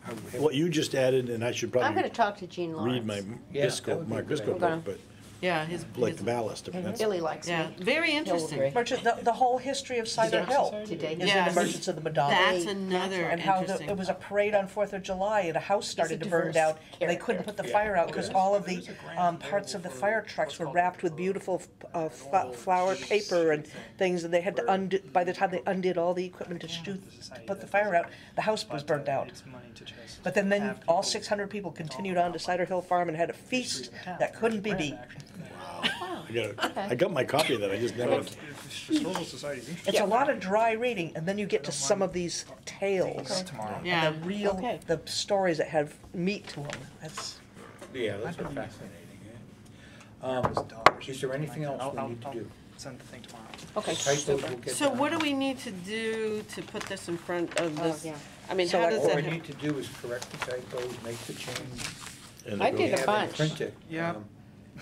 S1: I would have-
S8: what you just added, and I should probably.
S4: I'm gonna talk to Jean Lawrence.
S8: read my
S1: Yeah, that
S8: Bisco,
S1: would be
S8: Mark
S1: great.
S8: Bisco book, but
S6: Yeah, his,
S8: like
S6: his
S8: the ballast. I mean, that's-
S4: Billy likes
S6: yeah,
S4: me.
S6: very
S4: agree.
S6: interesting.
S2: Merchant, the, the whole history of Cider Hill
S4: Today.
S2: is in
S6: Yes.
S2: the Merchants of the Madonna.
S6: That's another
S2: And how the, it was a parade on Fourth of July and a house started to burn
S4: diverse
S2: down. And they couldn't put the fire out because all of the, um, parts of the fire trucks were wrapped with beautiful, uh, fl- flowered paper and things. And they had to undo, by the time they undid all the equipment to shoot, to put the fire out, the house was burnt out.
S7: It's money to just
S2: But then, then all six hundred people continued on to Cider Hill Farm and had a feast that couldn't be beat.
S8: I got, I got my copy of that, I just never,
S7: If Historical Society's interested.
S2: It's a lot of dry reading, and then you get to some of these tales.
S7: Tomorrow.
S6: yeah.
S2: The real,
S4: Okay.
S2: the stories that have meat to them. That's,
S1: Yeah, those are fascinating, yeah. Um, is there anything else
S7: I'll-
S1: we
S7: I'll-
S1: need to do?
S7: Send the thing tomorrow.
S4: Okay,
S1: Typos
S4: super.
S1: will get
S6: So
S1: done.
S6: what do we need to do to put this in front of this?
S4: yeah.
S6: I mean,
S2: So
S6: how
S2: like-
S6: does
S1: All
S6: that?
S1: we need to do is correct the typos, make the change.
S8: and
S4: I
S8: it
S4: did
S8: goes-
S4: a
S1: have it
S4: bunch.
S1: Printed.
S7: Yeah.
S1: um,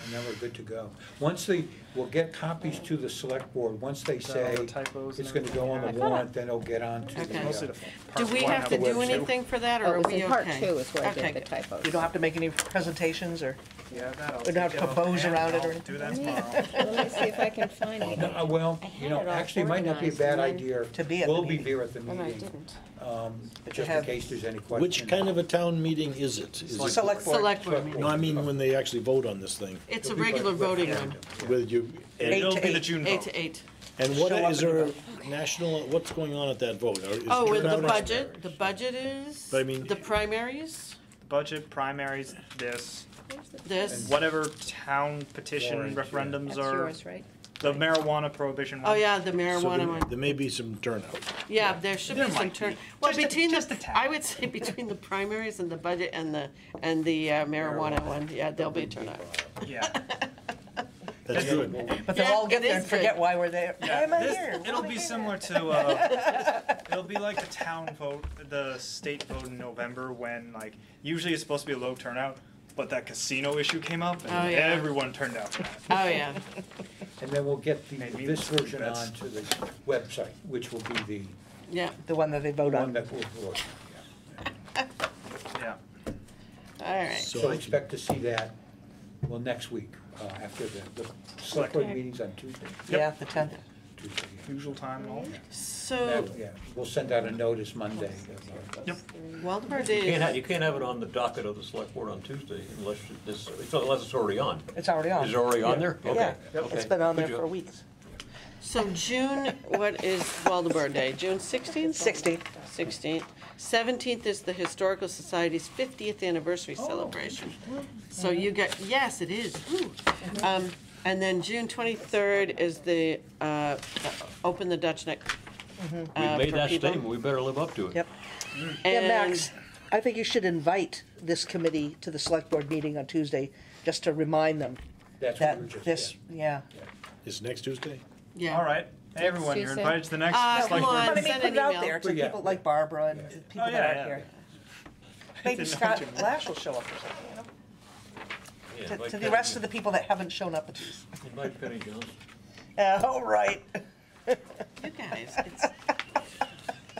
S1: And then we're good to go. Once they, we'll get copies to the select board, once they
S7: So
S1: say
S7: the typos
S1: it's
S7: and
S1: gonna go on the
S4: yeah.
S1: warrant, then it'll get on to
S6: Okay.
S1: the.
S7: Mostly
S1: uh,
S7: the
S6: Do we
S7: one
S6: have to
S7: the
S6: do
S7: website.
S6: anything for that,
S4: Oh,
S6: or
S4: it
S6: are
S4: was
S6: we
S4: in part two is where I
S6: Okay.
S4: did the typos.
S2: you don't have to make any presentations or,
S7: Yeah, that I'll
S2: We don't have to
S7: take
S2: put
S7: care of.
S2: bows
S7: And
S2: around it or anything?
S7: Do that tomorrow.
S4: Let me see if I can find it.
S1: No, uh, Well,
S4: I
S1: you
S4: had
S1: know,
S4: it all
S1: actually, it might not be a
S4: organized
S1: bad
S4: and
S1: idea.
S2: To be at the
S1: We'll be
S2: meeting.
S1: there at the
S4: And I
S1: meeting,
S4: didn't.
S1: um,
S2: But to
S1: just in
S2: have-
S1: case there's any questions.
S8: Which kind of a town meeting is it? Is it?
S2: Select board.
S6: Select board meeting.
S8: No, I mean, when they actually vote on this thing,
S6: It's a regular voting room,
S1: referendum,
S8: with you, and,
S2: Eight
S7: It'll
S2: to
S7: be the
S2: eight.
S7: June
S6: eight
S7: vote.
S6: to eight.
S8: and what,
S2: Show up
S8: is
S2: and
S8: there
S2: vote.
S8: national, what's going on at that vote? Or is
S6: Oh, with the
S8: turnout-
S6: budget, the budget is,
S8: But I mean-
S6: the primaries,
S7: Budget, primaries, this,
S6: this.
S7: whatever town petition
S1: Warrant, yeah.
S7: referendums
S4: That's
S7: are,
S4: yours, right?
S7: the marijuana prohibition one.
S6: Oh, yeah, the
S8: So
S6: marijuana
S8: there-
S6: one.
S8: There may be some turnout.
S6: Yeah, there should be some
S7: might
S6: turn,
S7: be.
S6: well,
S7: Just a-
S6: between
S7: just a
S6: the,
S7: tad.
S6: I would say between the primaries and the budget and the, and the uh, marijuana one, yeah, there'll be a turnout.
S7: Yeah.
S8: That's good.
S2: but they'll
S6: Yeah,
S2: all get there and forget
S6: good.
S2: why we're there. Why
S7: Yeah,
S2: am I
S7: this-
S2: here?
S7: it'll
S2: Why am
S7: be
S2: I
S7: similar to, uh, it'll be like the town vote, the state vote in November when like, usually it's supposed to be a low turnout, but that casino issue came up
S6: Oh,
S7: and
S6: yeah.
S7: everyone turned out for that.
S6: Oh, yeah,
S1: And then we'll get the,
S7: Made me
S1: this version
S7: best.
S1: onto the website, which will be the
S6: yeah,
S2: The one that they vote
S1: the one
S2: on.
S1: that will vote.
S7: Yeah.
S6: all right.
S1: So i expect to see that, well, next week, uh, after the, the select board meetings on Tuesday.
S2: Yeah, the tenth.
S1: Tuesday, yeah.
S7: Usual time and all.
S6: So,
S1: That- Yeah, we'll send out a notice Monday.
S7: Yep.
S6: Waldemar
S3: You
S6: Day
S3: can't have,
S6: is,
S3: you can't have it on the docket of the select board on Tuesday unless it's, unless it's already on.
S2: It's already on.
S3: Is it already on there?
S2: Yeah,
S3: Okay,
S2: it's
S3: okay.
S2: been on there
S3: Good
S2: for weeks.
S6: so June, what is Waldemar Day? June sixteenth?
S2: 16th.
S6: Sixteenth. Seventeenth is the Historical Society's fiftieth anniversary
S2: Oh.
S6: celebration. So you get, yes, it is. Woo. Um, and then June twenty-third is the, uh, Open the Dutch Neck.
S3: We've
S6: uh,
S3: made
S6: for
S3: that
S6: people.
S3: statement, we better live up to it.
S2: Yep. Yeah,
S6: And-
S2: Max, I think you should invite this committee to the select board meeting on Tuesday, just to remind them
S1: That's what we were
S2: that
S1: just.
S2: this, yeah.
S8: Is next Tuesday?
S6: Yeah.
S7: All right. Hey, everyone, you're
S4: Tuesday.
S7: invited to the next
S6: Uh,
S7: select
S6: come
S7: board.
S6: on.
S2: But I mean,
S6: Send
S2: put
S6: an
S2: out
S6: email.
S2: there to
S1: Yeah.
S2: people like Barbara and people
S7: Oh,
S2: that
S7: yeah,
S2: aren't
S7: yeah.
S2: here. Maybe
S7: Didn't
S2: Scott
S7: mention.
S2: Lash will show up or something, you know?
S3: Yeah,
S2: To-
S3: invite
S2: To the
S3: Penny-
S2: rest of the people that haven't shown up at these.
S3: Invite Penny Johnson.
S2: Uh, all right.
S6: You guys, it's,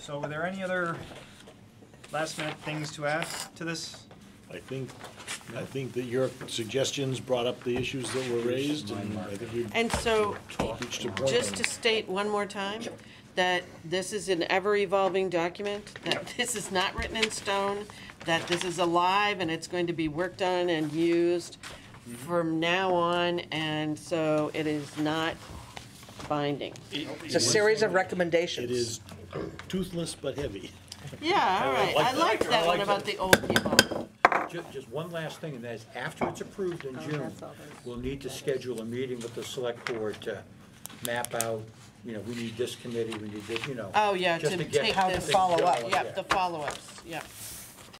S7: So were there any other last minute things to add to this?
S8: I think, I think that your suggestions brought up the issues that were raised, and I think we
S6: and so,
S8: reached a point.
S6: just to state one more time, that this is an ever-evolving document, that this is not written in stone, that this is alive and it's going to be worked on and used from now on, and so it is not binding.
S2: It's a series of recommendations.
S8: It is toothless but heavy.
S6: Yeah, all right, I liked that one about the old people.
S1: Ju- Just one last thing, and that is, after it's approved in June, we'll need to schedule a meeting with the select board to map out, you know, we need this committee, we need this, you know.
S6: Oh, yeah,
S1: just
S6: to
S1: get
S6: take
S2: How to
S6: this.
S2: follow up,
S1: going,
S6: Yep, the follow-ups, yep.